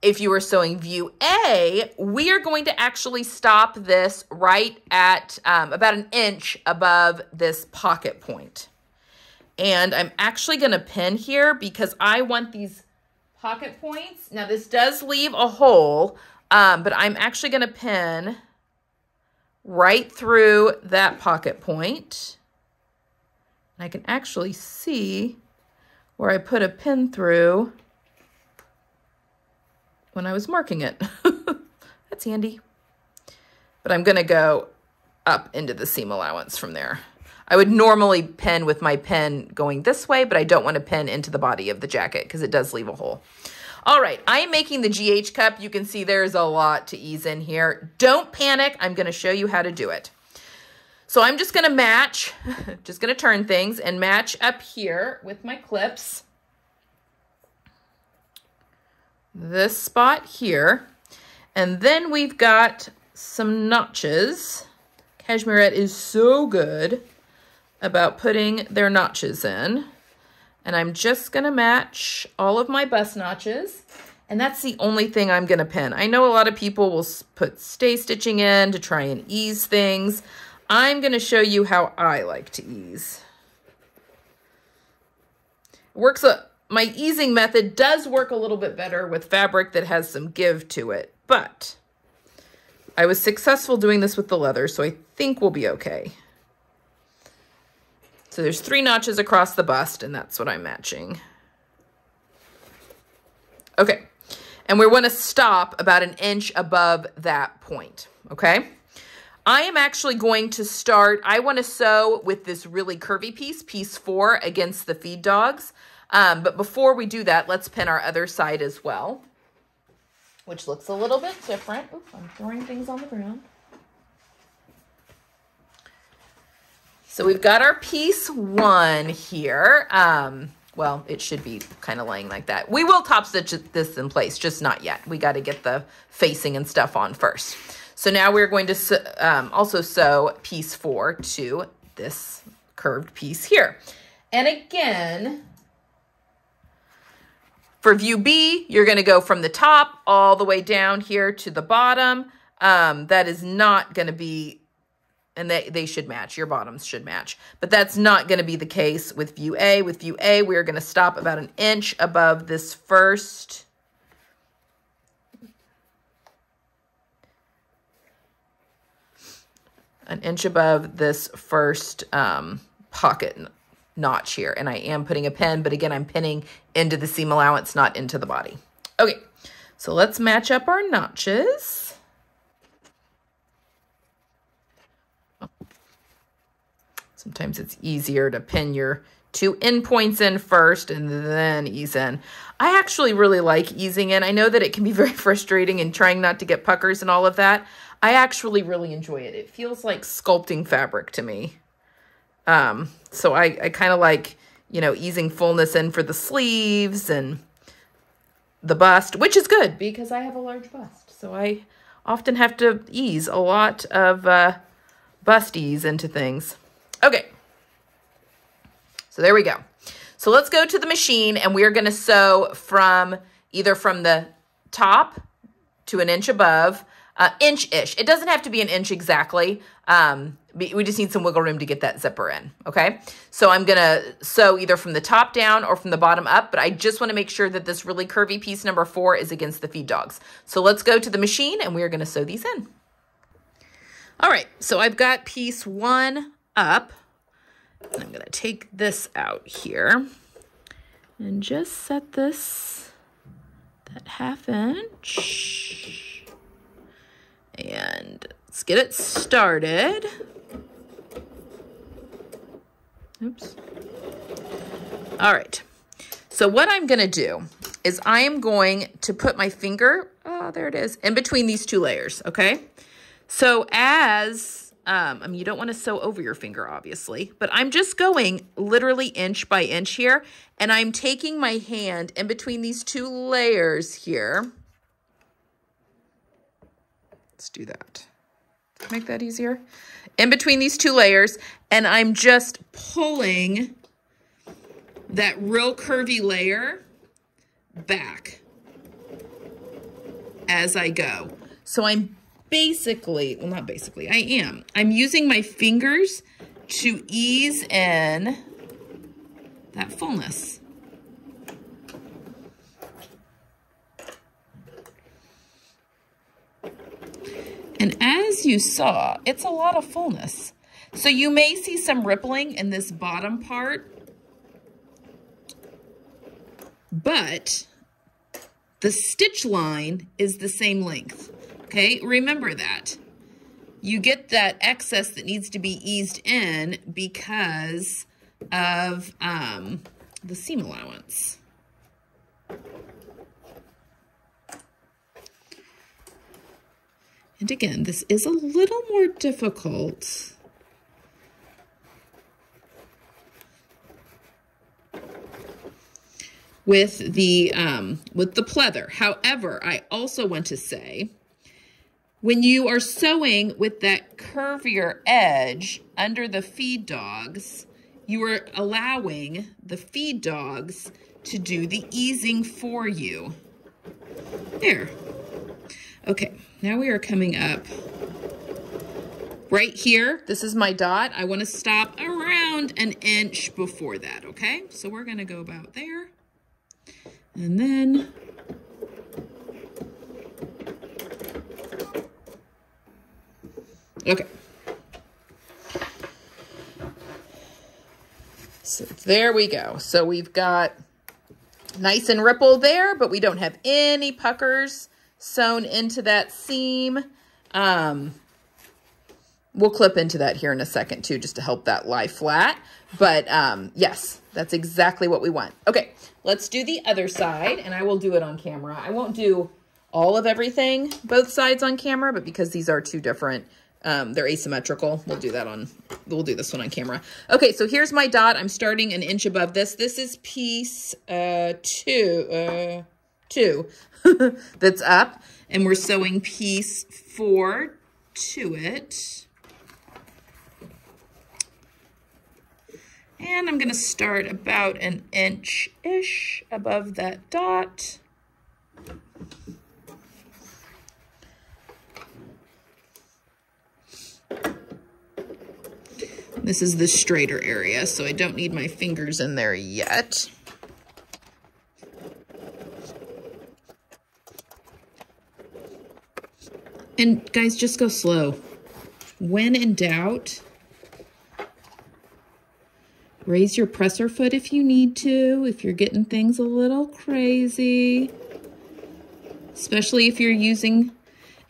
If you are sewing view A, we are going to actually stop this right at um, about an inch above this pocket point. And I'm actually going to pin here because I want these pocket points. Now this does leave a hole, um, but I'm actually going to pin right through that pocket point. And I can actually see where I put a pin through when I was marking it. That's handy. But I'm going to go up into the seam allowance from there. I would normally pin with my pen going this way, but I don't want to pin into the body of the jacket because it does leave a hole. All right, I am making the GH cup. You can see there's a lot to ease in here. Don't panic. I'm going to show you how to do it. So I'm just going to match, just going to turn things and match up here with my clips this spot here. And then we've got some notches. Cashmerette is so good about putting their notches in. And I'm just to match all of my bust notches. And that's the only thing I'm to pin. I know a lot of people will put stay stitching in to try and ease things. I'm to show you how I like to ease. Works a, my easing method does work a little bit better with fabric that has some give to it, but I was successful doing this with the leather, so I think we'll be okay. So there's three notches across the bust, and that's what I'm matching. Okay, and we want to stop about an inch above that point, okay? I am actually going to start, I want to sew with this really curvy piece, piece four, against the feed dogs. Um, but before we do that, let's pin our other side as well, which looks a little bit different. Oops, I'm throwing things on the ground. So we've got our piece one here. Um, well, it should be kind of laying like that. We will top stitch this in place, just not yet. We got to get the facing and stuff on first. So now we're going to um, also sew piece four to this curved piece here. And again, for view B, you're going to go from the top all the way down here to the bottom. Um, that is not going to be, and they, they should match, your bottoms should match, but that's not going to be the case with view A. With view A, we're going to stop about an inch above this first an inch above this first um, pocket notch here. And I am putting a pin, but again, I'm pinning into the seam allowance, not into the body. Okay, so let's match up our notches. Sometimes it's easier to pin your two end points in first and then ease in. I actually really like easing in. I know that it can be very frustrating and trying not to get puckers and all of that. I actually really enjoy it. It feels like sculpting fabric to me. Um, so I, I kind of like, you know, easing fullness in for the sleeves and the bust, which is good because I have a large bust. So I often have to ease a lot of uh, bust ease into things. Okay. So there we go. So let's go to the machine and we're going to sew from either from the top to an inch above uh, inch-ish. It doesn't have to be an inch exactly. Um, we just need some wiggle room to get that zipper in, okay? So I'm gonna sew either from the top down or from the bottom up, but I just wanna make sure that this really curvy piece number four is against the feed dogs. So let's go to the machine and we're gonna sew these in. All right, so I've got piece one up. I'm gonna take this out here and just set this that half inch. And let's get it started. Oops. All right. So what I'm going to do is I am going to put my finger, oh, there it is, in between these two layers, okay? So as, um, I mean, you don't want to sew over your finger, obviously, but I'm just going literally inch by inch here, and I'm taking my hand in between these two layers here, Let's do that. Make that easier. In between these two layers, and I'm just pulling that real curvy layer back as I go. So I'm basically, well, not basically, I am. I'm using my fingers to ease in that fullness. And as you saw, it's a lot of fullness. So you may see some rippling in this bottom part, but the stitch line is the same length. Okay, remember that. You get that excess that needs to be eased in because of um, the seam allowance. And again, this is a little more difficult with the um, with the pleather. However, I also want to say, when you are sewing with that curvier edge under the feed dogs, you are allowing the feed dogs to do the easing for you. There. Okay, now we are coming up right here. This is my dot. I want to stop around an inch before that, okay? So we're going to go about there. And then Okay. So there we go. So we've got nice and ripple there, but we don't have any puckers sewn into that seam. Um, we'll clip into that here in a second too, just to help that lie flat. But um, yes, that's exactly what we want. Okay, let's do the other side and I will do it on camera. I won't do all of everything, both sides on camera, but because these are two different, um, they're asymmetrical, we'll do that on, we'll do this one on camera. Okay, so here's my dot. I'm starting an inch above this. This is piece uh, two, uh, two that's up and we're sewing piece four to it. And I'm going to start about an inch-ish above that dot. This is the straighter area, so I don't need my fingers in there yet. And guys, just go slow. when in doubt, raise your presser foot if you need to, if you're getting things a little crazy, especially if you're using,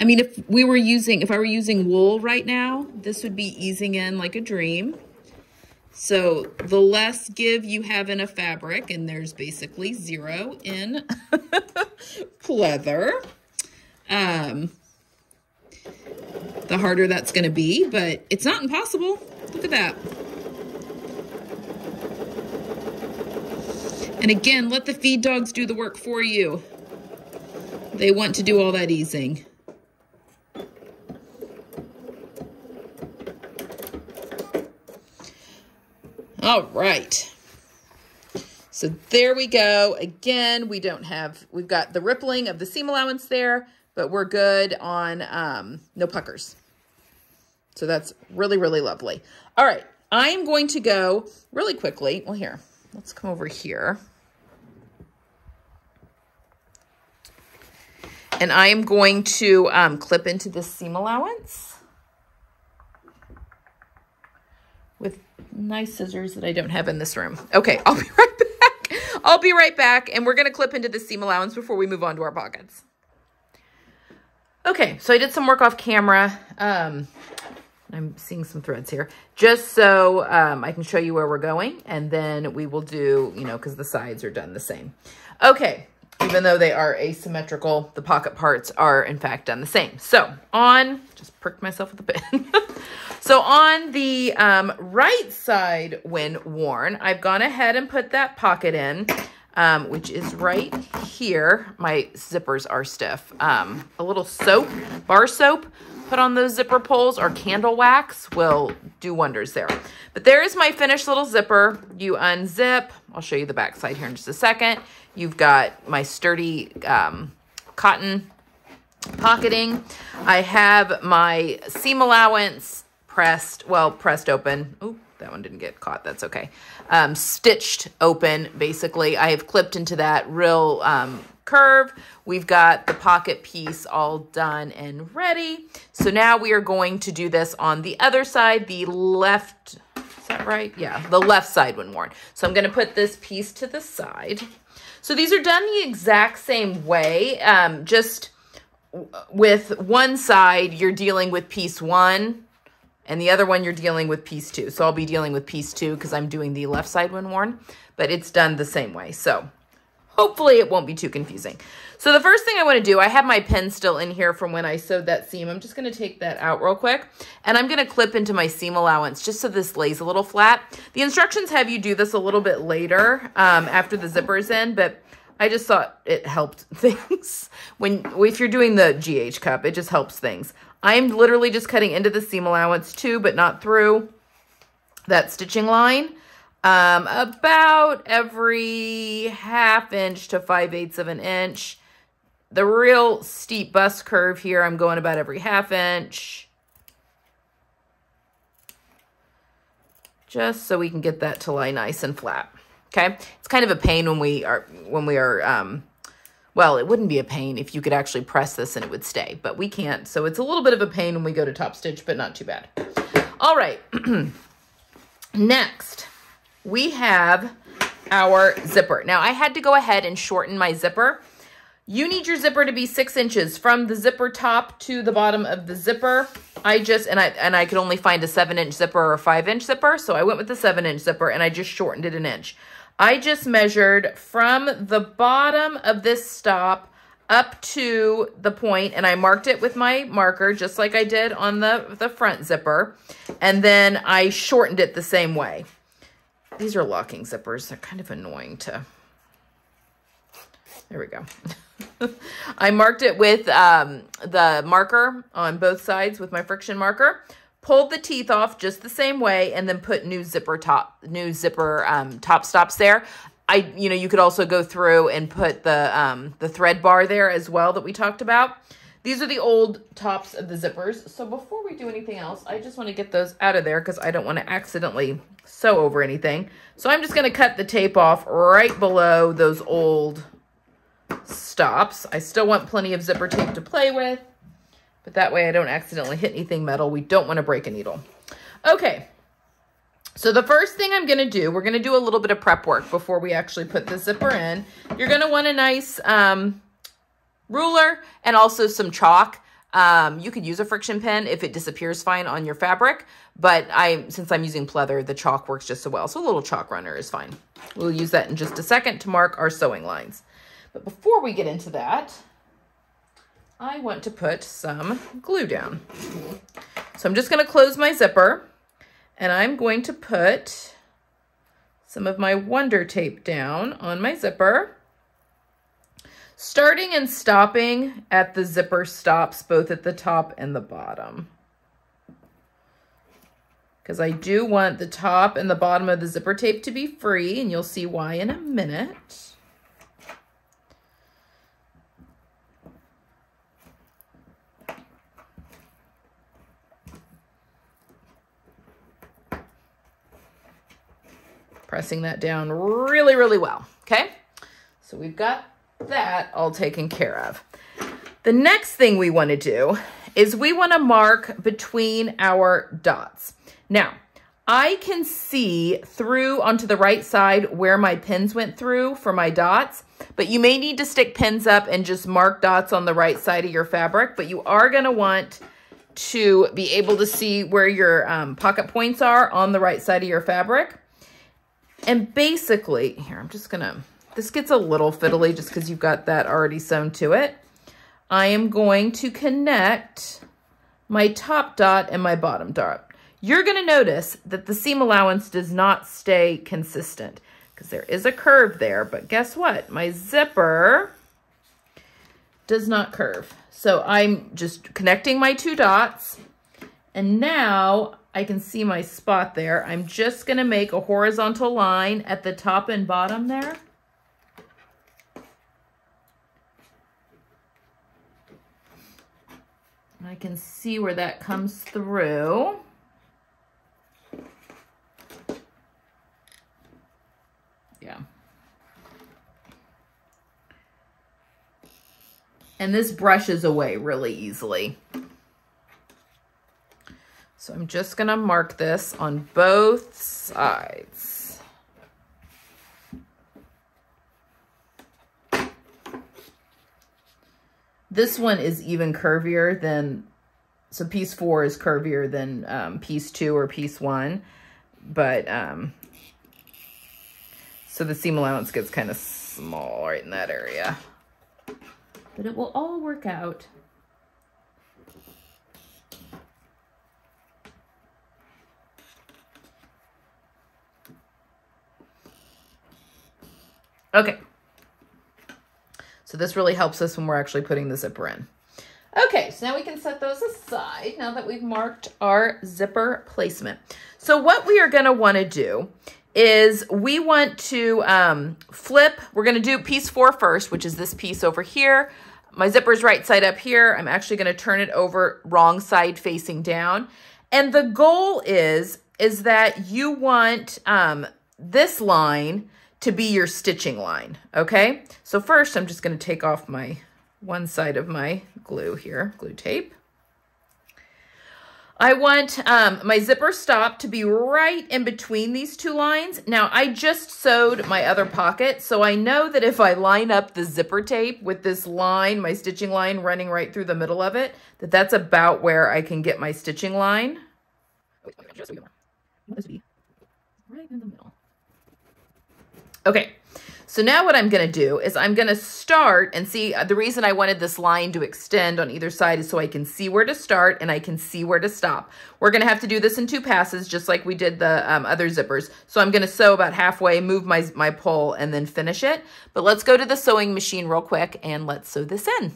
I mean, if we were using, if I were using wool right now, this would be easing in like a dream. So the less give you have in a fabric, and there's basically zero in pleather, um, the harder that's going to be, but it's not impossible. Look at that. And again, let the feed dogs do the work for you. They want to do all that easing. All right. So there we go. Again, we don't have, we've got the rippling of the seam allowance there, but we're good on um, no puckers. So that's really, really lovely. All right. I am going to go really quickly. Well, here, let's come over here. And I am going to um, clip into this seam allowance. With nice scissors that I don't have in this room. Okay, I'll be right back. I'll be right back, and we're going to clip into the seam allowance before we move on to our pockets. Okay, so I did some work off camera. Um, I'm seeing some threads here, just so um, I can show you where we're going, and then we will do, you know, because the sides are done the same. Okay, even though they are asymmetrical, the pocket parts are in fact done the same. So on, just pricked myself with a pin. so on the um, right side when worn, I've gone ahead and put that pocket in, um, which is right here. My zippers are stiff. Um, a little soap, bar soap, put on those zipper pulls or candle wax will do wonders there. But there is my finished little zipper. You unzip. I'll show you the back side here in just a second. You've got my sturdy um, cotton pocketing. I have my seam allowance pressed, well, pressed open. Oh, that one didn't get caught. That's okay. Um, stitched open, basically. I have clipped into that real um, curve. We've got the pocket piece all done and ready. So now we are going to do this on the other side, the left, is that right? Yeah, the left side when worn. So I'm going to put this piece to the side. So these are done the exact same way, um, just with one side you're dealing with piece one and the other one you're dealing with piece two. So I'll be dealing with piece two because I'm doing the left side when worn, but it's done the same way. So hopefully it won't be too confusing. So the first thing I want to do, I have my pen still in here from when I sewed that seam. I'm just going to take that out real quick and I'm going to clip into my seam allowance just so this lays a little flat. The instructions have you do this a little bit later um, after the zipper's in, but I just thought it helped things. when If you're doing the GH cup, it just helps things. I'm literally just cutting into the seam allowance too, but not through that stitching line. Um, about every half inch to 5 eighths of an inch. The real steep bust curve here, I'm going about every half inch. Just so we can get that to lie nice and flat. Okay, it's kind of a pain when we are, when we are, um, well, it wouldn't be a pain if you could actually press this and it would stay, but we can't. So it's a little bit of a pain when we go to top stitch, but not too bad. All right, next we have our zipper. Now I had to go ahead and shorten my zipper. You need your zipper to be six inches from the zipper top to the bottom of the zipper. I just, and I, and I could only find a seven inch zipper or a five inch zipper. So I went with the seven inch zipper and I just shortened it an inch. I just measured from the bottom of this stop up to the point and I marked it with my marker just like I did on the, the front zipper. And then I shortened it the same way. These are locking zippers. They're kind of annoying to... There we go. I marked it with um, the marker on both sides with my friction marker. Pulled the teeth off just the same way and then put new zipper top, new zipper um, top stops there. I, you know, you could also go through and put the, um, the thread bar there as well that we talked about. These are the old tops of the zippers. So before we do anything else, I just want to get those out of there because I don't want to accidentally sew over anything. So I'm just going to cut the tape off right below those old stops. I still want plenty of zipper tape to play with, but that way I don't accidentally hit anything metal. We don't want to break a needle. Okay, so the first thing I'm going to do, we're going to do a little bit of prep work before we actually put the zipper in. You're going to want a nice um, ruler and also some chalk. Um, you could use a friction pen if it disappears fine on your fabric, but I, since I'm using pleather, the chalk works just so well. So a little chalk runner is fine. We'll use that in just a second to mark our sewing lines. But before we get into that, I want to put some glue down. So I'm just going to close my zipper and I'm going to put some of my Wonder Tape down on my zipper. Starting and stopping at the zipper stops, both at the top and the bottom. Because I do want the top and the bottom of the zipper tape to be free, and you'll see why in a minute. Pressing that down really, really well, okay? So we've got that all taken care of. The next thing we wanna do is we wanna mark between our dots. Now, I can see through onto the right side where my pins went through for my dots, but you may need to stick pins up and just mark dots on the right side of your fabric, but you are gonna want to be able to see where your um, pocket points are on the right side of your fabric. And basically, here, I'm just gonna, this gets a little fiddly just because you've got that already sewn to it. I am going to connect my top dot and my bottom dot. You're gonna notice that the seam allowance does not stay consistent because there is a curve there, but guess what? My zipper does not curve. So I'm just connecting my two dots and now I can see my spot there. I'm just going to make a horizontal line at the top and bottom there. I can see where that comes through. Yeah. And this brushes away really easily. So I'm just going to mark this on both sides. This one is even curvier than, so piece four is curvier than um, piece two or piece one. But, um, so the seam allowance gets kind of small right in that area. But it will all work out. Okay. So this really helps us when we're actually putting the zipper in. Okay, so now we can set those aside now that we've marked our zipper placement. So what we are gonna wanna do is we want to um, flip, we're gonna do piece four first, which is this piece over here. My zipper's right side up here. I'm actually gonna turn it over wrong side facing down. And the goal is, is that you want um, this line to be your stitching line, okay? So first, I'm just gonna take off my one side of my glue here, glue tape. I want um, my zipper stop to be right in between these two lines. Now, I just sewed my other pocket, so I know that if I line up the zipper tape with this line, my stitching line running right through the middle of it, that that's about where I can get my stitching line. Right in the middle. Okay, so now what I'm gonna do is I'm gonna start and see, uh, the reason I wanted this line to extend on either side is so I can see where to start and I can see where to stop. We're gonna have to do this in two passes just like we did the um, other zippers. So I'm gonna sew about halfway, move my, my pole and then finish it. But let's go to the sewing machine real quick and let's sew this in.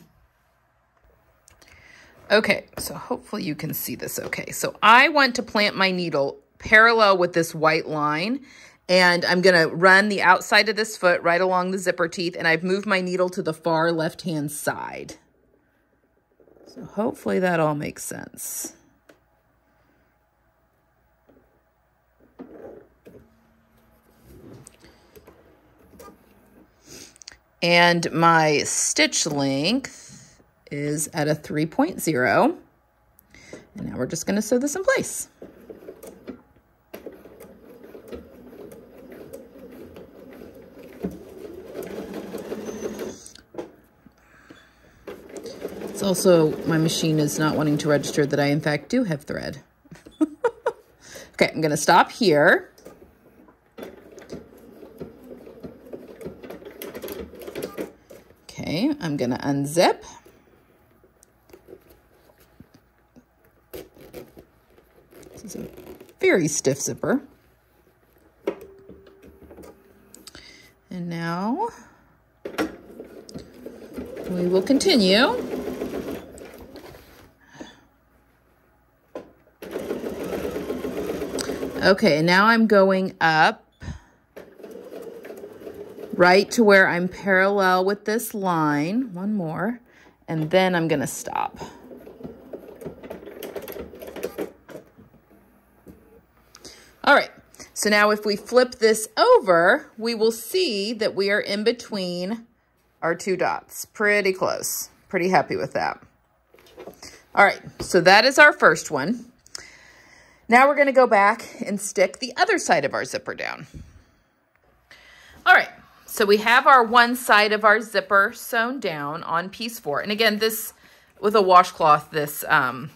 Okay, so hopefully you can see this okay. So I want to plant my needle parallel with this white line and I'm going to run the outside of this foot right along the zipper teeth, and I've moved my needle to the far left-hand side. So hopefully that all makes sense. And my stitch length is at a 3.0. And now we're just gonna sew this in place. It's also, my machine is not wanting to register that I in fact do have thread. okay, I'm gonna stop here. Okay, I'm gonna unzip. This is a very stiff zipper. And now we will continue. Okay, now I'm going up right to where I'm parallel with this line. One more. And then I'm going to stop. All right, so now if we flip this over, we will see that we are in between our two dots. Pretty close. Pretty happy with that. All right, so that is our first one. Now we're going to go back and stick the other side of our zipper down. All right, so we have our one side of our zipper sewn down on piece four. And again, this, with a washcloth, this um,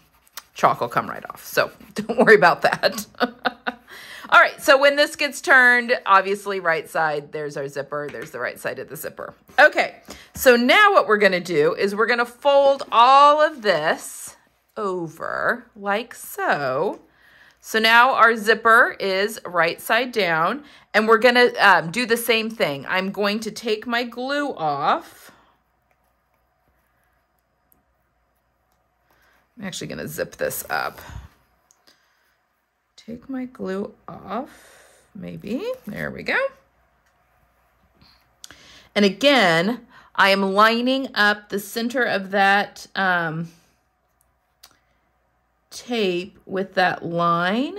chalk will come right off. So don't worry about that. All right, so when this gets turned, obviously right side, there's our zipper, there's the right side of the zipper. Okay, so now what we're gonna do is we're gonna fold all of this over like so. So now our zipper is right side down and we're gonna um, do the same thing. I'm going to take my glue off. I'm actually gonna zip this up. Take my glue off, maybe, there we go. And again, I am lining up the center of that um, tape with that line.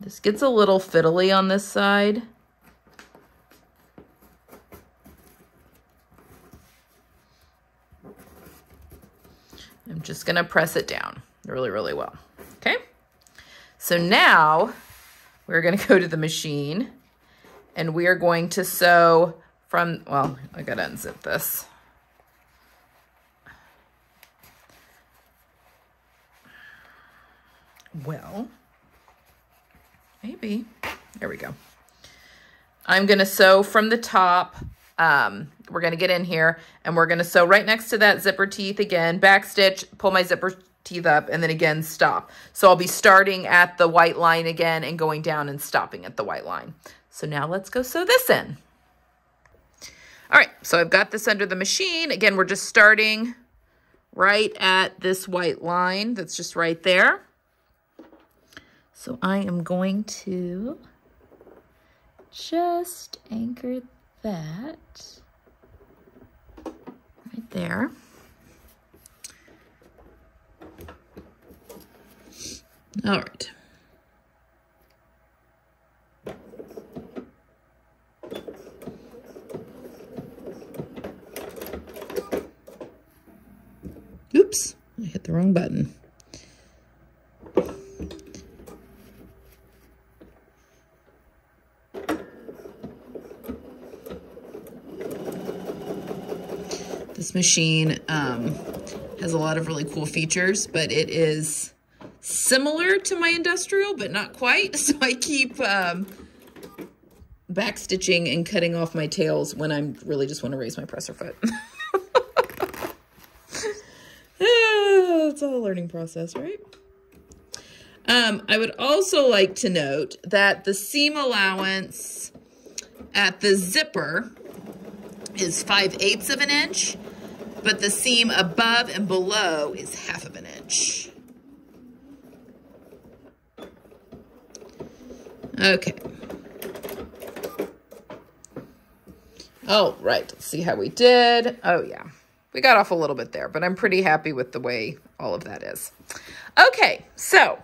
This gets a little fiddly on this side. I'm just to press it down really, really well. Okay. So now we're to go to the machine and we are going to sew from, well, I gotta unzip this. Well, maybe, there we go. I'm gonna sew from the top, um, we're gonna get in here and we're gonna sew right next to that zipper teeth again, back stitch, pull my zipper teeth up, and then again stop. So I'll be starting at the white line again and going down and stopping at the white line. So now let's go sew this in. All right, so I've got this under the machine. Again, we're just starting right at this white line that's just right there. So I am going to just anchor that right there. All right. Oops, I hit the wrong button. This machine um, has a lot of really cool features, but it is similar to my industrial, but not quite. So I keep um, backstitching and cutting off my tails when I really just want to raise my presser foot. all a learning process, right? Um, I would also like to note that the seam allowance at the zipper is 5 eighths of an inch, but the seam above and below is half of an inch. Okay. Oh, right. Let's see how we did. Oh, yeah. We got off a little bit there, but I'm pretty happy with the way all of that is. Okay, so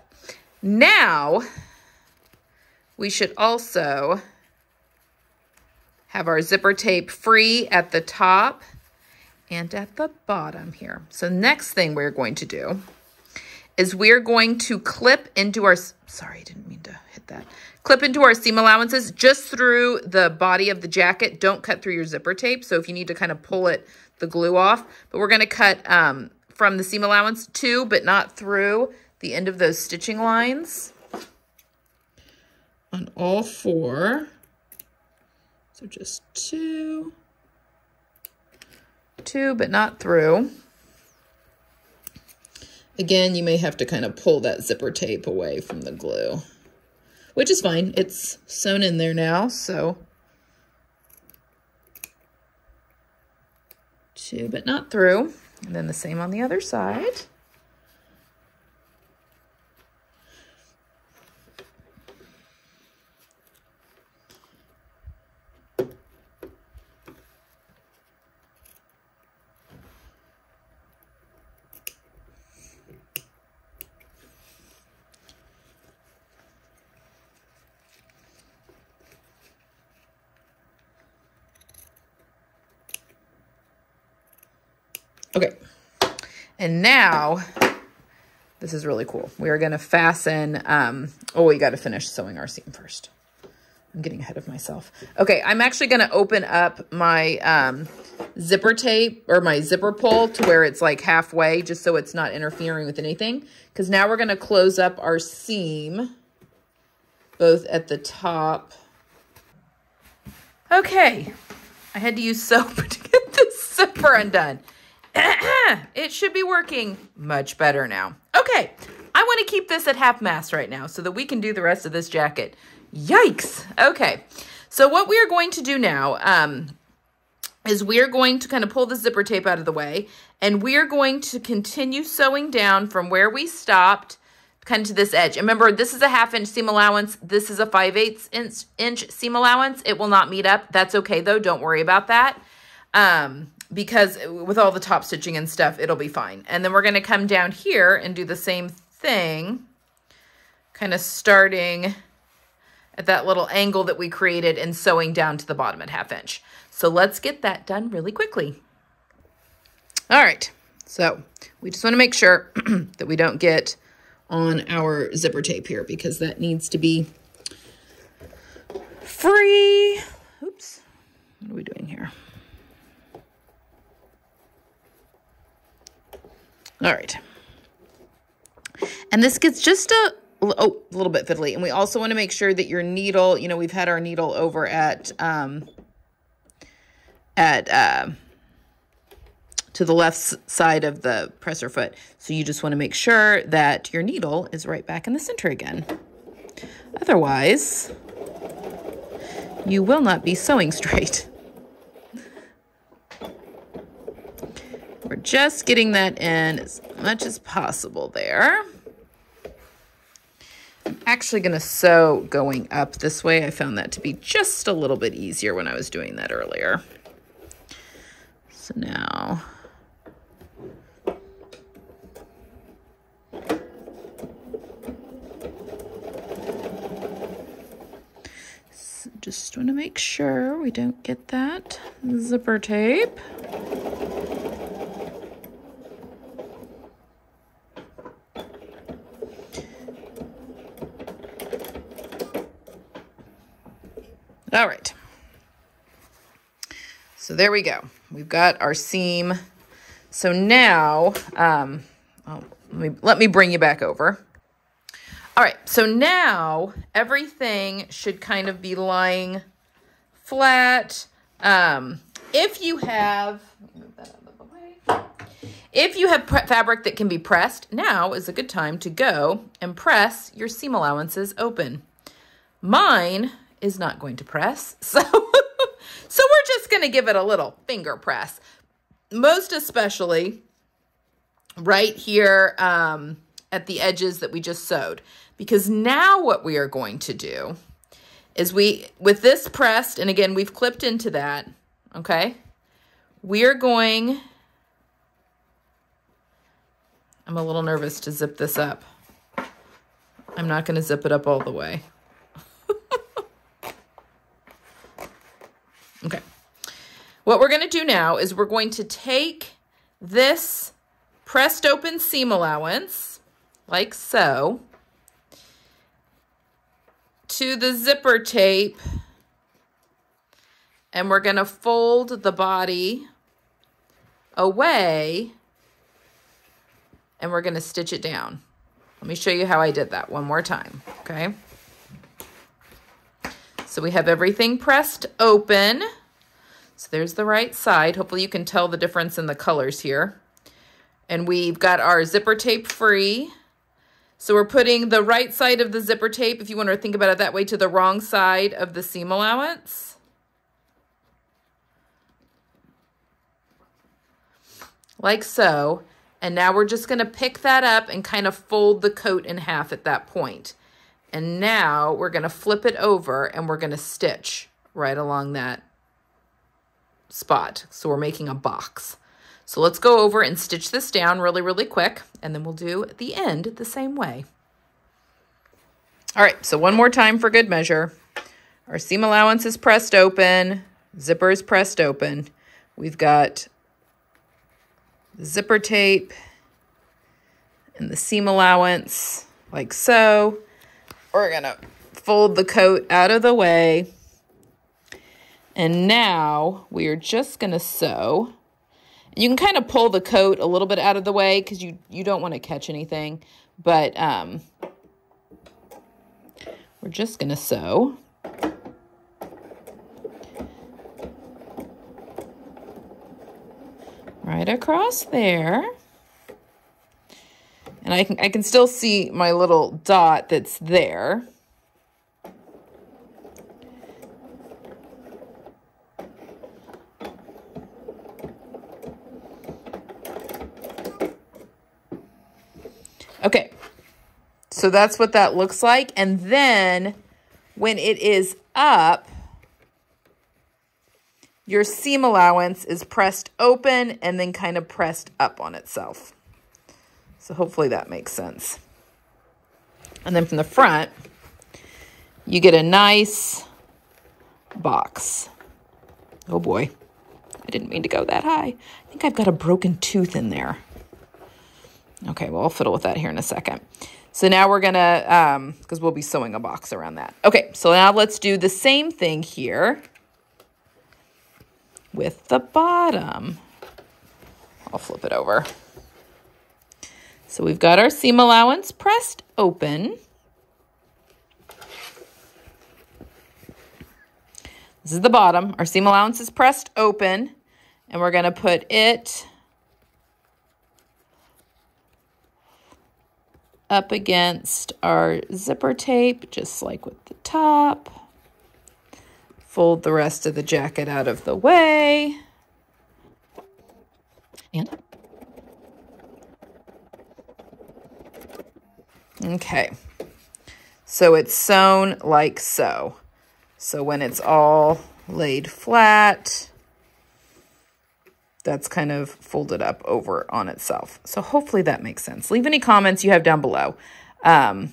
Now, we should also have our zipper tape free at the top and at the bottom here. So next thing we're going to do is we're going to clip into our, sorry, I didn't mean to hit that. Clip into our seam allowances just through the body of the jacket. Don't cut through your zipper tape. So if you need to kind of pull it, the glue off, but we're gonna cut um, from the seam allowance to, but not through the end of those stitching lines on all four. So just two, two, but not through. Again, you may have to kind of pull that zipper tape away from the glue, which is fine. It's sewn in there now, so. Two, but not through. And then the same on the other side. Okay. And now, this is really cool. We are going to fasten, um, oh, we got to finish sewing our seam first. I'm getting ahead of myself. Okay, I'm actually going to open up my um, zipper tape or my zipper pull to where it's like halfway just so it's not interfering with anything. Because now we're going to close up our seam both at the top. Okay, I had to use soap to get this zipper undone. it should be working much better now. Okay, I want to keep this at half mast right now so that we can do the rest of this jacket. Yikes. Okay, so what we are going to do now um, is we're going to kind of pull the zipper tape out of the way and we're going to continue sewing down from where we stopped kind of to this edge. Remember, this is a half inch seam allowance. This is a 5 8 inch, inch seam allowance. It will not meet up. That's okay though. Don't worry about that. Um, because with all the top stitching and stuff, it'll be fine. And then we're going to come down here and do the same thing, kind of starting at that little angle that we created and sewing down to the bottom at half inch. So let's get that done really quickly. All right, so we just want to make sure that we don't get on our zipper tape here because that needs to be free. Oops, what are we doing here? All right. And this gets just a, oh, a little bit fiddly. And we also want to make sure that your needle, you know, we've had our needle over at, um, at, uh, to the left side of the presser foot. So you just want to make sure that your needle is right back in the center again. Otherwise, you will not be sewing straight. We're just getting that in as much as possible there. I'm actually going to sew going up this way. I found that to be just a little bit easier when I was doing that earlier. So now... just want to make sure we don't get that zipper tape. All right. So there we go. We've got our seam. So now, um, oh, let, me, let me bring you back over. All right, so now everything should kind of be lying flat. Um, if you have, if you have fabric that can be pressed, now is a good time to go and press your seam allowances open. Mine is not going to press. So, so we're just going to give it a little finger press. Most especially right here um, at the edges that we just sewed. Because now what we are going to do is we, with this pressed, and again, we've clipped into that, okay? We are going, I'm a little nervous to zip this up. I'm not going to zip it up all the way. Okay. What we're going to do now is we're going to take this pressed open seam allowance, like so, to the zipper tape, and we're going to fold the body away, and we're going to stitch it down. Let me show you how I did that one more time, okay? So we have everything pressed open. So there's the right side. Hopefully you can tell the difference in the colors here. And we've got our zipper tape free. So we're putting the right side of the zipper tape, if you want to think about it that way, to the wrong side of the seam allowance. Like so. And now we're just going to pick that up and kind of fold the coat in half at that point. And now we're going to flip it over and we're going to stitch right along that spot. So we're making a box. So let's go over and stitch this down really, really quick, and then we'll do the end the same way. All right, so one more time for good measure. Our seam allowance is pressed open, zipper is pressed open. We've got zipper tape and the seam allowance like so. We're gonna fold the coat out of the way. And now we are just gonna sew. You can kind of pull the coat a little bit out of the way because you, you don't want to catch anything. But um, we're just gonna sew. right across there. And I can, I can still see my little dot that's there. Okay, so that's what that looks like. And then when it is up, your seam allowance is pressed open and then kind of pressed up on itself. So hopefully that makes sense. And then from the front, you get a nice box. Oh boy, I didn't mean to go that high. I think I've got a broken tooth in there. Okay, well, I'll fiddle with that here in a second. So now we're gonna, um, because we'll be sewing a box around that. Okay, so now let's do the same thing here with the bottom. I'll flip it over. So we've got our seam allowance pressed open. This is the bottom. Our seam allowance is pressed open, and we're going to put it up against our zipper tape, just like with the top. Fold the rest of the jacket out of the way. And Okay. So it's sewn like so. So when it's all laid flat, that's kind of folded up over on itself. So hopefully that makes sense. Leave any comments you have down below. Um,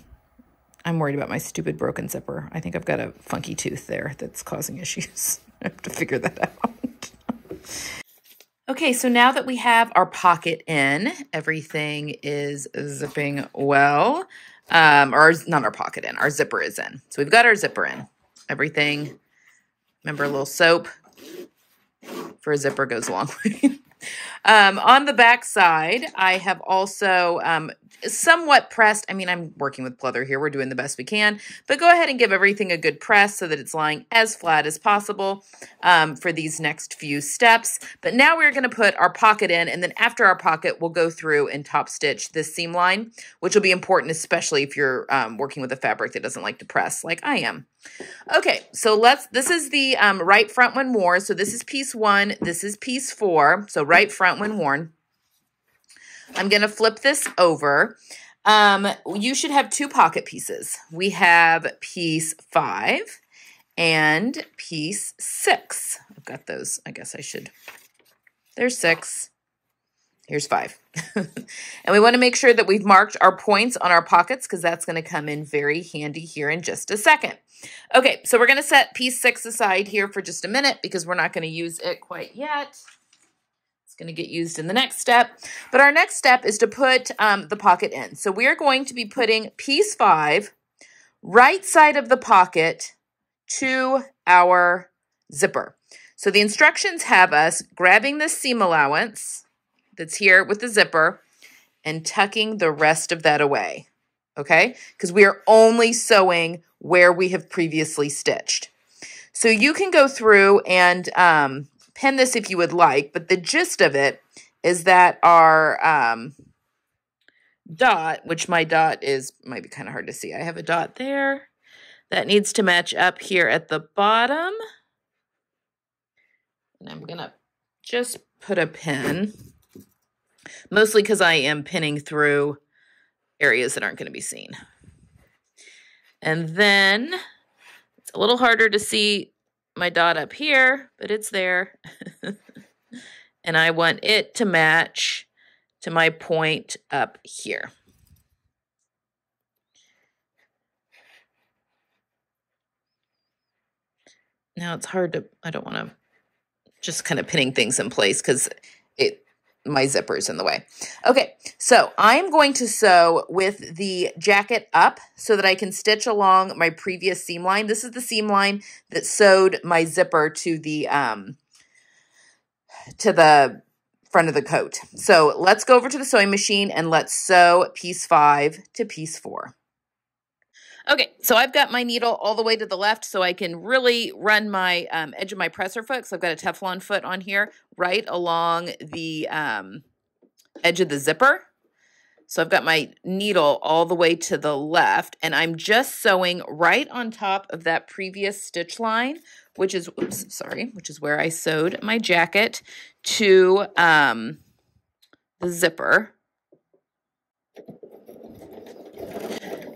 I'm worried about my stupid broken zipper. I think I've got a funky tooth there that's causing issues. I have to figure that out. Okay, so now that we have our pocket in, everything is zipping well. Um, or not our pocket in, our zipper is in. So we've got our zipper in. Everything, remember a little soap for a zipper goes a long way. Um, on the back side, I have also um, somewhat pressed. I mean, I'm working with pleather here. We're doing the best we can, but go ahead and give everything a good press so that it's lying as flat as possible um, for these next few steps. But now we're going to put our pocket in, and then after our pocket, we'll go through and top stitch this seam line, which will be important, especially if you're um, working with a fabric that doesn't like to press like I am. Okay, so let's, this is the um, right front one more. So this is piece one, this is piece four. So right front when worn. I'm going to flip this over. Um, you should have two pocket pieces. We have piece five and piece six. I've got those. I guess I should. There's six. Here's five. and we want to make sure that we've marked our points on our pockets because that's going to come in very handy here in just a second. Okay, so we're going to set piece six aside here for just a minute because we're not going to use it quite yet. Going to get used in the next step. But our next step is to put um, the pocket in. So we're going to be putting piece five right side of the pocket to our zipper. So the instructions have us grabbing the seam allowance that's here with the zipper and tucking the rest of that away, okay? Because we are only sewing where we have previously stitched. So you can go through and um, pin this if you would like, but the gist of it is that our um, dot, which my dot is, might be kind of hard to see. I have a dot there that needs to match up here at the bottom. And I'm going to just put a pin, mostly because I am pinning through areas that aren't going to be seen. And then it's a little harder to see my dot up here, but it's there. and I want it to match to my point up here. Now it's hard to, I don't want to just kind of pinning things in place because my zipper's in the way. Okay, so I'm going to sew with the jacket up so that I can stitch along my previous seam line. This is the seam line that sewed my zipper to the um to the front of the coat. So let's go over to the sewing machine and let's sew piece five to piece four. Okay, so I've got my needle all the way to the left so I can really run my um, edge of my presser foot. So I've got a Teflon foot on here right along the um, edge of the zipper. So I've got my needle all the way to the left and I'm just sewing right on top of that previous stitch line, which is, oops, sorry, which is where I sewed my jacket to um, the zipper.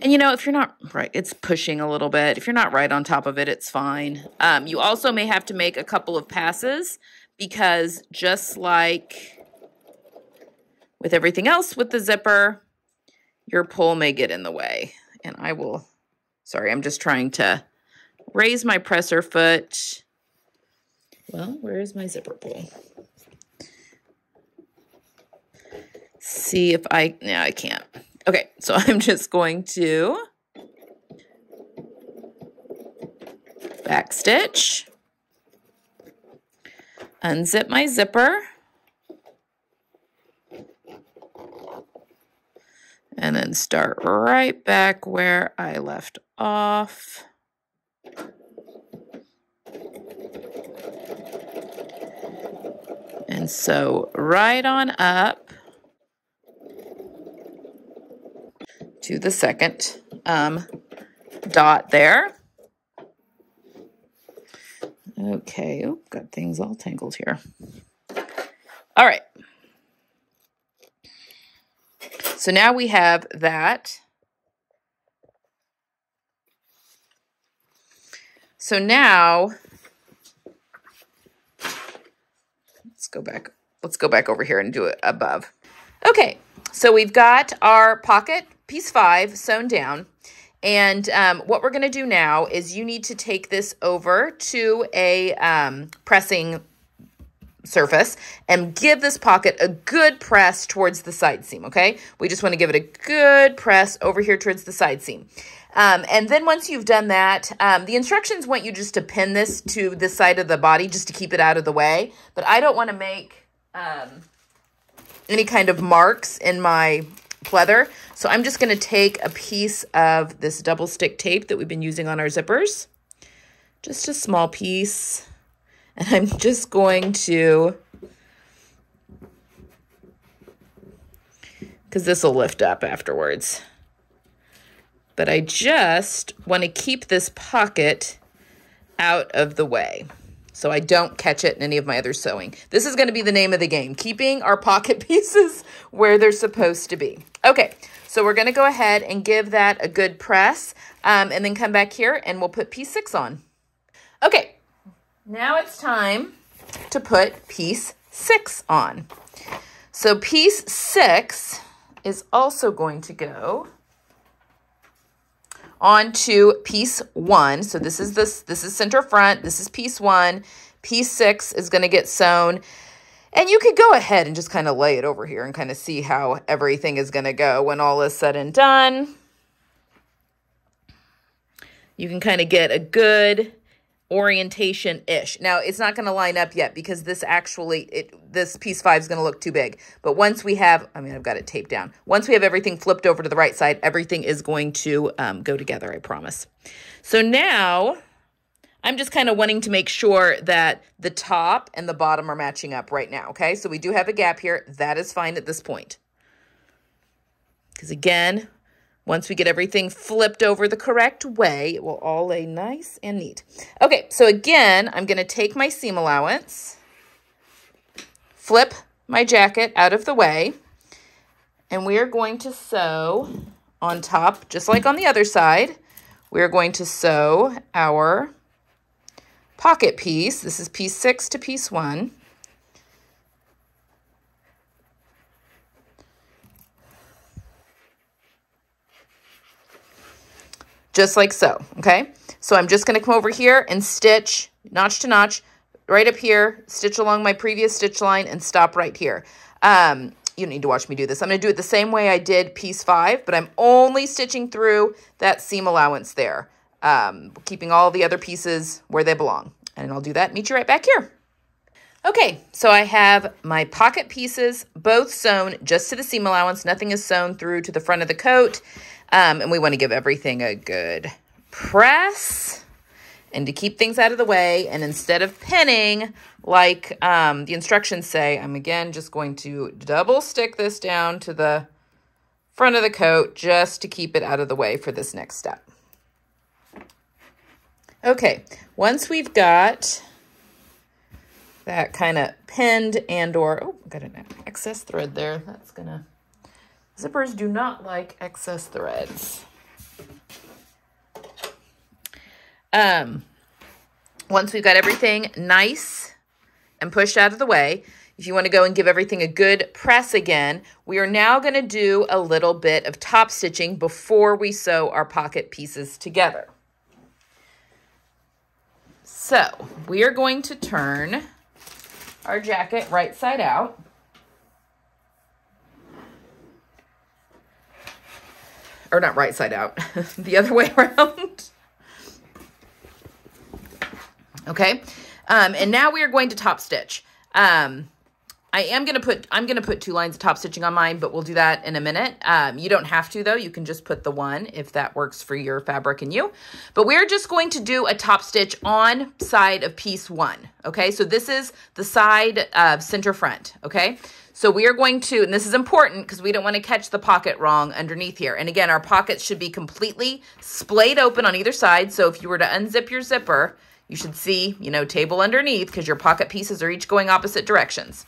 And you know, if you're not right, it's pushing a little bit. If you're not right on top of it, it's fine. Um, you also may have to make a couple of passes because just like with everything else with the zipper, your pull may get in the way. And I will, sorry, I'm just trying to raise my presser foot. Well, where is my zipper pull? See if I, no, I can't. Okay, so I'm just going to back stitch, unzip my zipper, and then start right back where I left off. And sew right on up to the second um, dot there. Okay, oh, got things all tangled here. All right. So now we have that. So now, let's go back. Let's go back over here and do it above. Okay, so we've got our pocket piece five sewn down. And um, what we're going to do now is you need to take this over to a um, pressing surface and give this pocket a good press towards the side seam, okay? We just want to give it a good press over here towards the side seam. Um, and then once you've done that, um, the instructions want you just to pin this to the side of the body just to keep it out of the way. But I don't want to make um, any kind of marks in my pleather. So I'm just going to take a piece of this double stick tape that we've been using on our zippers. Just a small piece. And I'm just going to, because this will lift up afterwards. But I just want to keep this pocket out of the way so I don't catch it in any of my other sewing. This is going to be the name of the game, keeping our pocket pieces where they're supposed to be. Okay, so we're going to go ahead and give that a good press um, and then come back here and we'll put piece six on. Okay, now it's time to put piece six on. So piece six is also going to go onto piece one. So this is this, this is center front. This is piece one. Piece six is going to get sewn. And you could go ahead and just kind of lay it over here and kind of see how everything is going to go when all is said and done. You can kind of get a good orientation-ish. Now, it's not going to line up yet because this actually, it this piece five is going to look too big. But once we have, I mean, I've got it taped down. Once we have everything flipped over to the right side, everything is going to um, go together, I promise. So now I'm just kind of wanting to make sure that the top and the bottom are matching up right now, okay? So we do have a gap here. That is fine at this point. Because again, once we get everything flipped over the correct way, it will all lay nice and neat. Okay, so again, I'm going to take my seam allowance, flip my jacket out of the way, and we are going to sew on top, just like on the other side, we're going to sew our pocket piece. This is piece six to piece one. Just like so, okay? So I'm just going to come over here and stitch notch to notch right up here, stitch along my previous stitch line and stop right here. Um, you need to watch me do this. I'm going to do it the same way I did piece five, but I'm only stitching through that seam allowance there, um, keeping all the other pieces where they belong. And I'll do that meet you right back here. Okay, so I have my pocket pieces both sewn just to the seam allowance. Nothing is sewn through to the front of the coat. Um, and we want to give everything a good press and to keep things out of the way. And instead of pinning, like um, the instructions say, I'm again just going to double stick this down to the front of the coat just to keep it out of the way for this next step. Okay, once we've got that kind of pinned and or, oh, got an excess thread there. That's gonna Zippers do not like excess threads. Um, once we've got everything nice and pushed out of the way, if you want to go and give everything a good press again, we are now going to do a little bit of top stitching before we sew our pocket pieces together. So we are going to turn our jacket right side out. Or not right side out, the other way around. okay, um, and now we are going to top stitch. Um, I am going to put, I'm going to put two lines of top stitching on mine, but we'll do that in a minute. Um, you don't have to though. You can just put the one if that works for your fabric and you. But we're just going to do a top stitch on side of piece one. Okay. So this is the side of center front. Okay. So we are going to, and this is important because we don't want to catch the pocket wrong underneath here. And again, our pockets should be completely splayed open on either side. So if you were to unzip your zipper, you should see, you know, table underneath because your pocket pieces are each going opposite directions.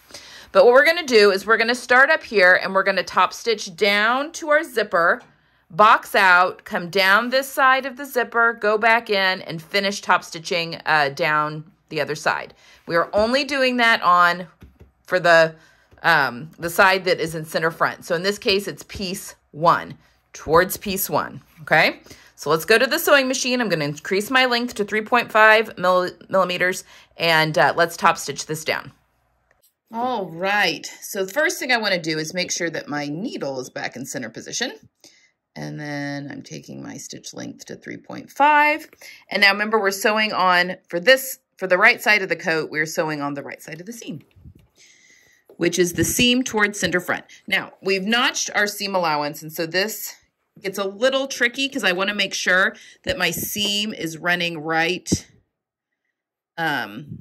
But what we're going to do is we're going to start up here and we're going to top stitch down to our zipper, box out, come down this side of the zipper, go back in and finish top stitching uh, down the other side. We are only doing that on for the um, the side that is in center front. So in this case, it's piece one, towards piece one, okay? So let's go to the sewing machine. I'm going to increase my length to 3.5 mill millimeters, and uh, let's top stitch this down. All right, so the first thing I want to do is make sure that my needle is back in center position. And then I'm taking my stitch length to 3.5. And now remember, we're sewing on, for this, for the right side of the coat, we're sewing on the right side of the seam which is the seam towards center front. Now, we've notched our seam allowance, and so this gets a little tricky because I want to make sure that my seam is running right, um,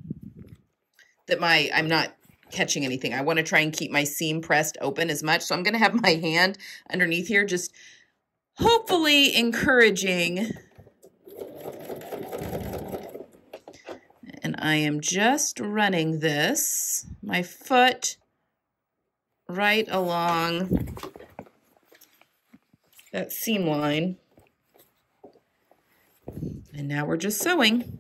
that my, I'm not catching anything. I want to try and keep my seam pressed open as much. So I'm going to have my hand underneath here, just hopefully encouraging and I am just running this, my foot right along that seam line. And now we're just sewing.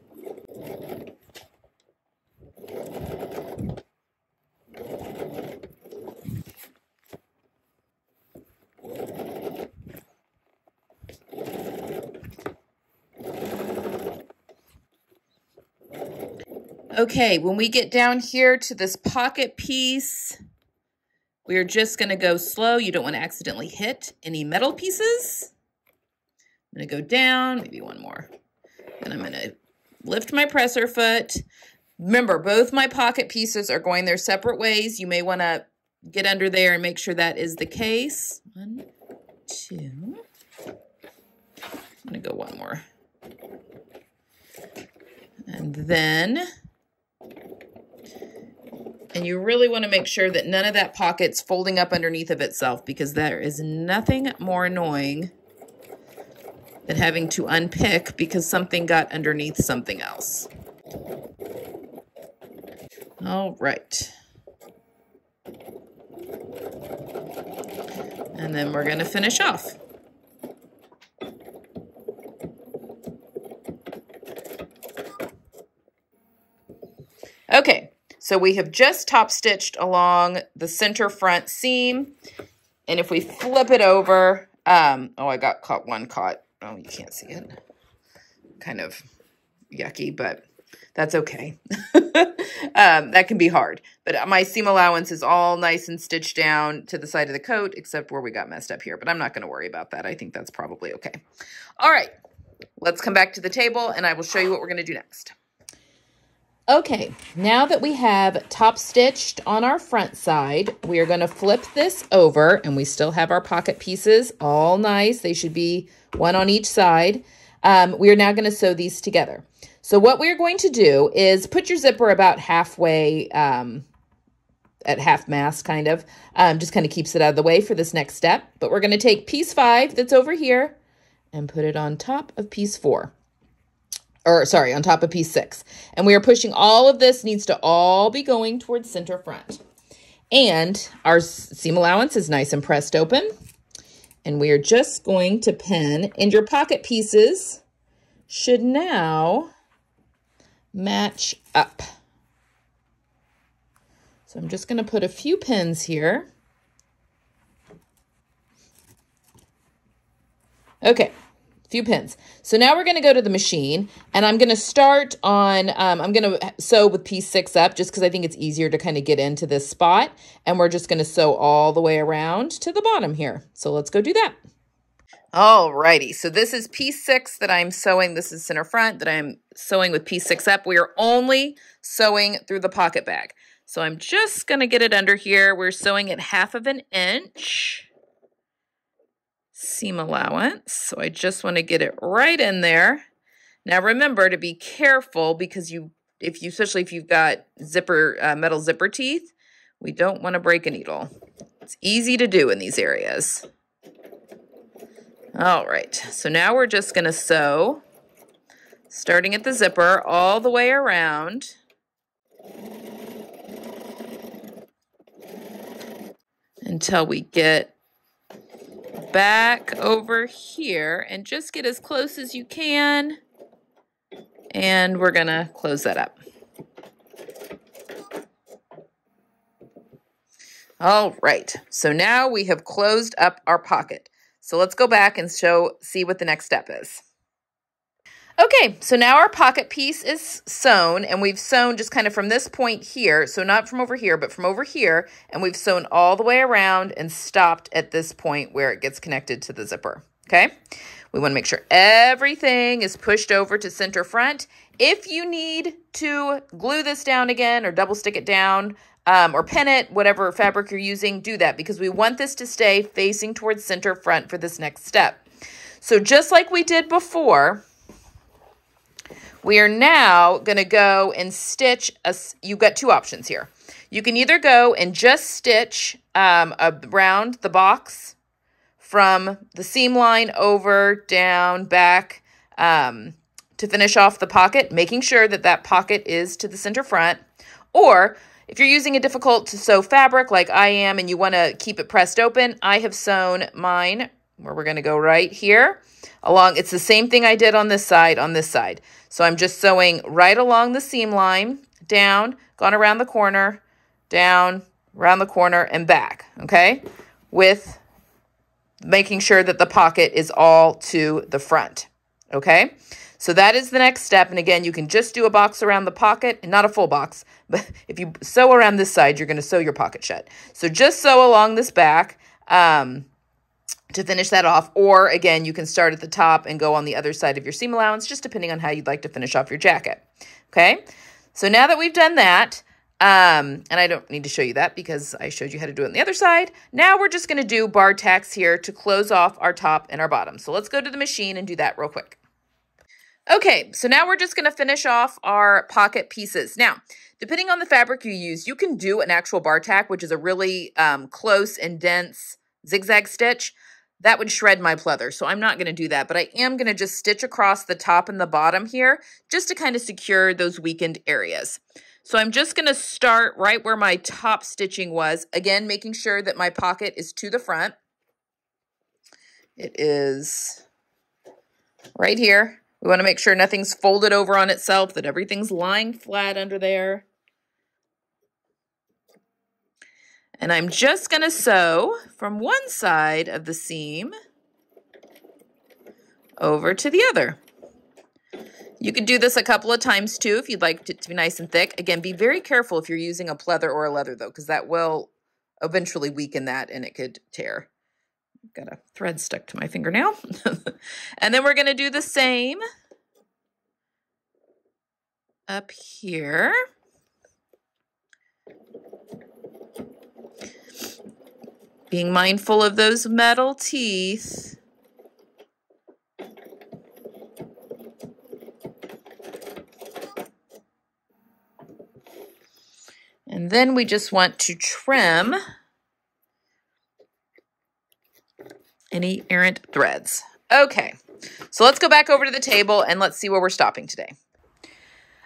Okay, when we get down here to this pocket piece, we're just going to go slow. You don't want to accidentally hit any metal pieces. I'm going to go down, maybe one more. And I'm going to lift my presser foot. Remember, both my pocket pieces are going their separate ways. You may want to get under there and make sure that is the case. One, two. I'm going to go one more. And then, and you really want to make sure that none of that pocket's folding up underneath of itself because there is nothing more annoying than having to unpick because something got underneath something else. All right. And then we're going to finish off. Okay, so we have just top stitched along the center front seam. And if we flip it over, um, oh, I got caught one caught. Oh, you can't see it. Kind of yucky, but that's okay. um, that can be hard. But my seam allowance is all nice and stitched down to the side of the coat, except where we got messed up here. But I'm not going to worry about that. I think that's probably okay. All right, let's come back to the table, and I will show you what we're going to do next. Okay, now that we have top stitched on our front side, we are going to flip this over and we still have our pocket pieces all nice. They should be one on each side. Um, we are now going to sew these together. So what we're going to do is put your zipper about halfway, um, at half mast kind of, um, just kind of keeps it out of the way for this next step. But we're going to take piece five that's over here and put it on top of piece four or sorry, on top of piece six. And we are pushing all of this needs to all be going towards center front. And our seam allowance is nice and pressed open. And we are just going to pin, and your pocket pieces should now match up. So I'm just going to put a few pins here. Okay, few pins. So now we're going to go to the machine and I'm going to start on, um, I'm going to sew with piece six up just because I think it's easier to kind of get into this spot. And we're just going to sew all the way around to the bottom here. So let's go do that. Alrighty, so this is piece six that I'm sewing. This is center front that I'm sewing with piece six up. We are only sewing through the pocket bag. So I'm just going to get it under here. We're sewing at half of an inch seam allowance. So I just want to get it right in there. Now remember to be careful because you, if you, especially if you've got zipper, uh, metal zipper teeth, we don't want to break a needle. It's easy to do in these areas. All right, so now we're just going to sew, starting at the zipper all the way around. Until we get back over here and just get as close as you can. And we're going to close that up. All right, so now we have closed up our pocket. So let's go back and show, see what the next step is. Okay, so now our pocket piece is sewn, and we've sewn just kind of from this point here, so not from over here, but from over here, and we've sewn all the way around and stopped at this point where it gets connected to the zipper, okay? We want to make sure everything is pushed over to center front. If you need to glue this down again or double stick it down um, or pin it, whatever fabric you're using, do that because we want this to stay facing towards center front for this next step. So just like we did before, we are now going to go and stitch, a, you've got two options here. You can either go and just stitch um, around the box from the seam line over, down, back um, to finish off the pocket, making sure that that pocket is to the center front. Or if you're using a difficult to sew fabric like I am and you want to keep it pressed open, I have sewn mine where we're going to go right here along. It's the same thing I did on this side, on this side. So I'm just sewing right along the seam line, down, gone around the corner, down, around the corner, and back, okay? With making sure that the pocket is all to the front, okay? So that is the next step. And again, you can just do a box around the pocket and not a full box. But if you sew around this side, you're going to sew your pocket shut. So just sew along this back um, to finish that off. Or again, you can start at the top and go on the other side of your seam allowance, just depending on how you'd like to finish off your jacket. Okay. So now that we've done that, um, and I don't need to show you that because I showed you how to do it on the other side. Now we're just going to do bar tacks here to close off our top and our bottom. So let's go to the machine and do that real quick. Okay, so now we're just going to finish off our pocket pieces. Now, depending on the fabric you use, you can do an actual bar tack, which is a really um, close and dense zigzag stitch. That would shred my pleather, so I'm not going to do that. But I am going to just stitch across the top and the bottom here just to kind of secure those weakened areas. So I'm just going to start right where my top stitching was. Again, making sure that my pocket is to the front. It is right here. We want to make sure nothing's folded over on itself, that everything's lying flat under there. And I'm just going to sew from one side of the seam over to the other. You could do this a couple of times too if you'd like it to be nice and thick. Again, be very careful if you're using a pleather or a leather though, because that will eventually weaken that and it could tear. I've Got a thread stuck to my fingernail. and then we're going to do the same up here. Being mindful of those metal teeth. And then we just want to trim any errant threads. Okay, so let's go back over to the table and let's see where we're stopping today.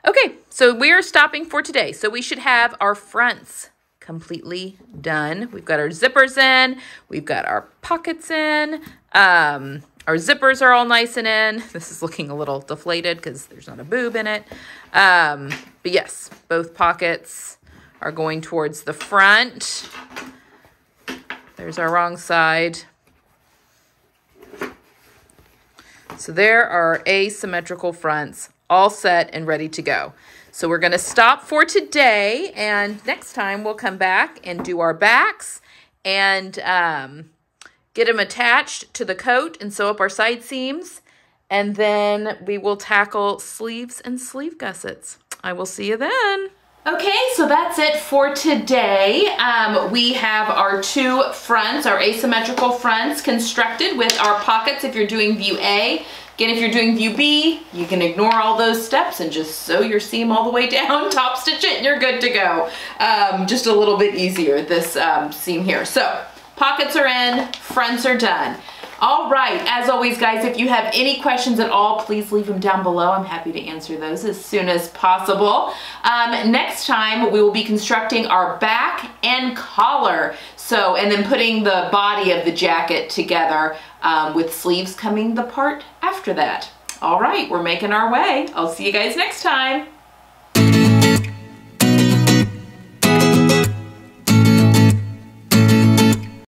Okay, so we are stopping for today. So we should have our fronts completely done. We've got our zippers in, we've got our pockets in, um, our zippers are all nice and in. This is looking a little deflated because there's not a boob in it. Um, but yes, both pockets are going towards the front. There's our wrong side. So there are asymmetrical fronts all set and ready to go. So we're going to stop for today and next time we'll come back and do our backs and um, get them attached to the coat and sew up our side seams. And then we will tackle sleeves and sleeve gussets. I will see you then. Okay, so that's it for today. Um, we have our two fronts, our asymmetrical fronts constructed with our pockets if you're doing view A. Again, if you're doing view B, you can ignore all those steps and just sew your seam all the way down, top stitch it, and you're good to go. Um, just a little bit easier, this um, seam here. So, pockets are in, fronts are done. All right, as always, guys, if you have any questions at all, please leave them down below. I'm happy to answer those as soon as possible. Um, next time, we will be constructing our back and collar. So, and then putting the body of the jacket together um, with sleeves coming the part after that. All right, we're making our way. I'll see you guys next time.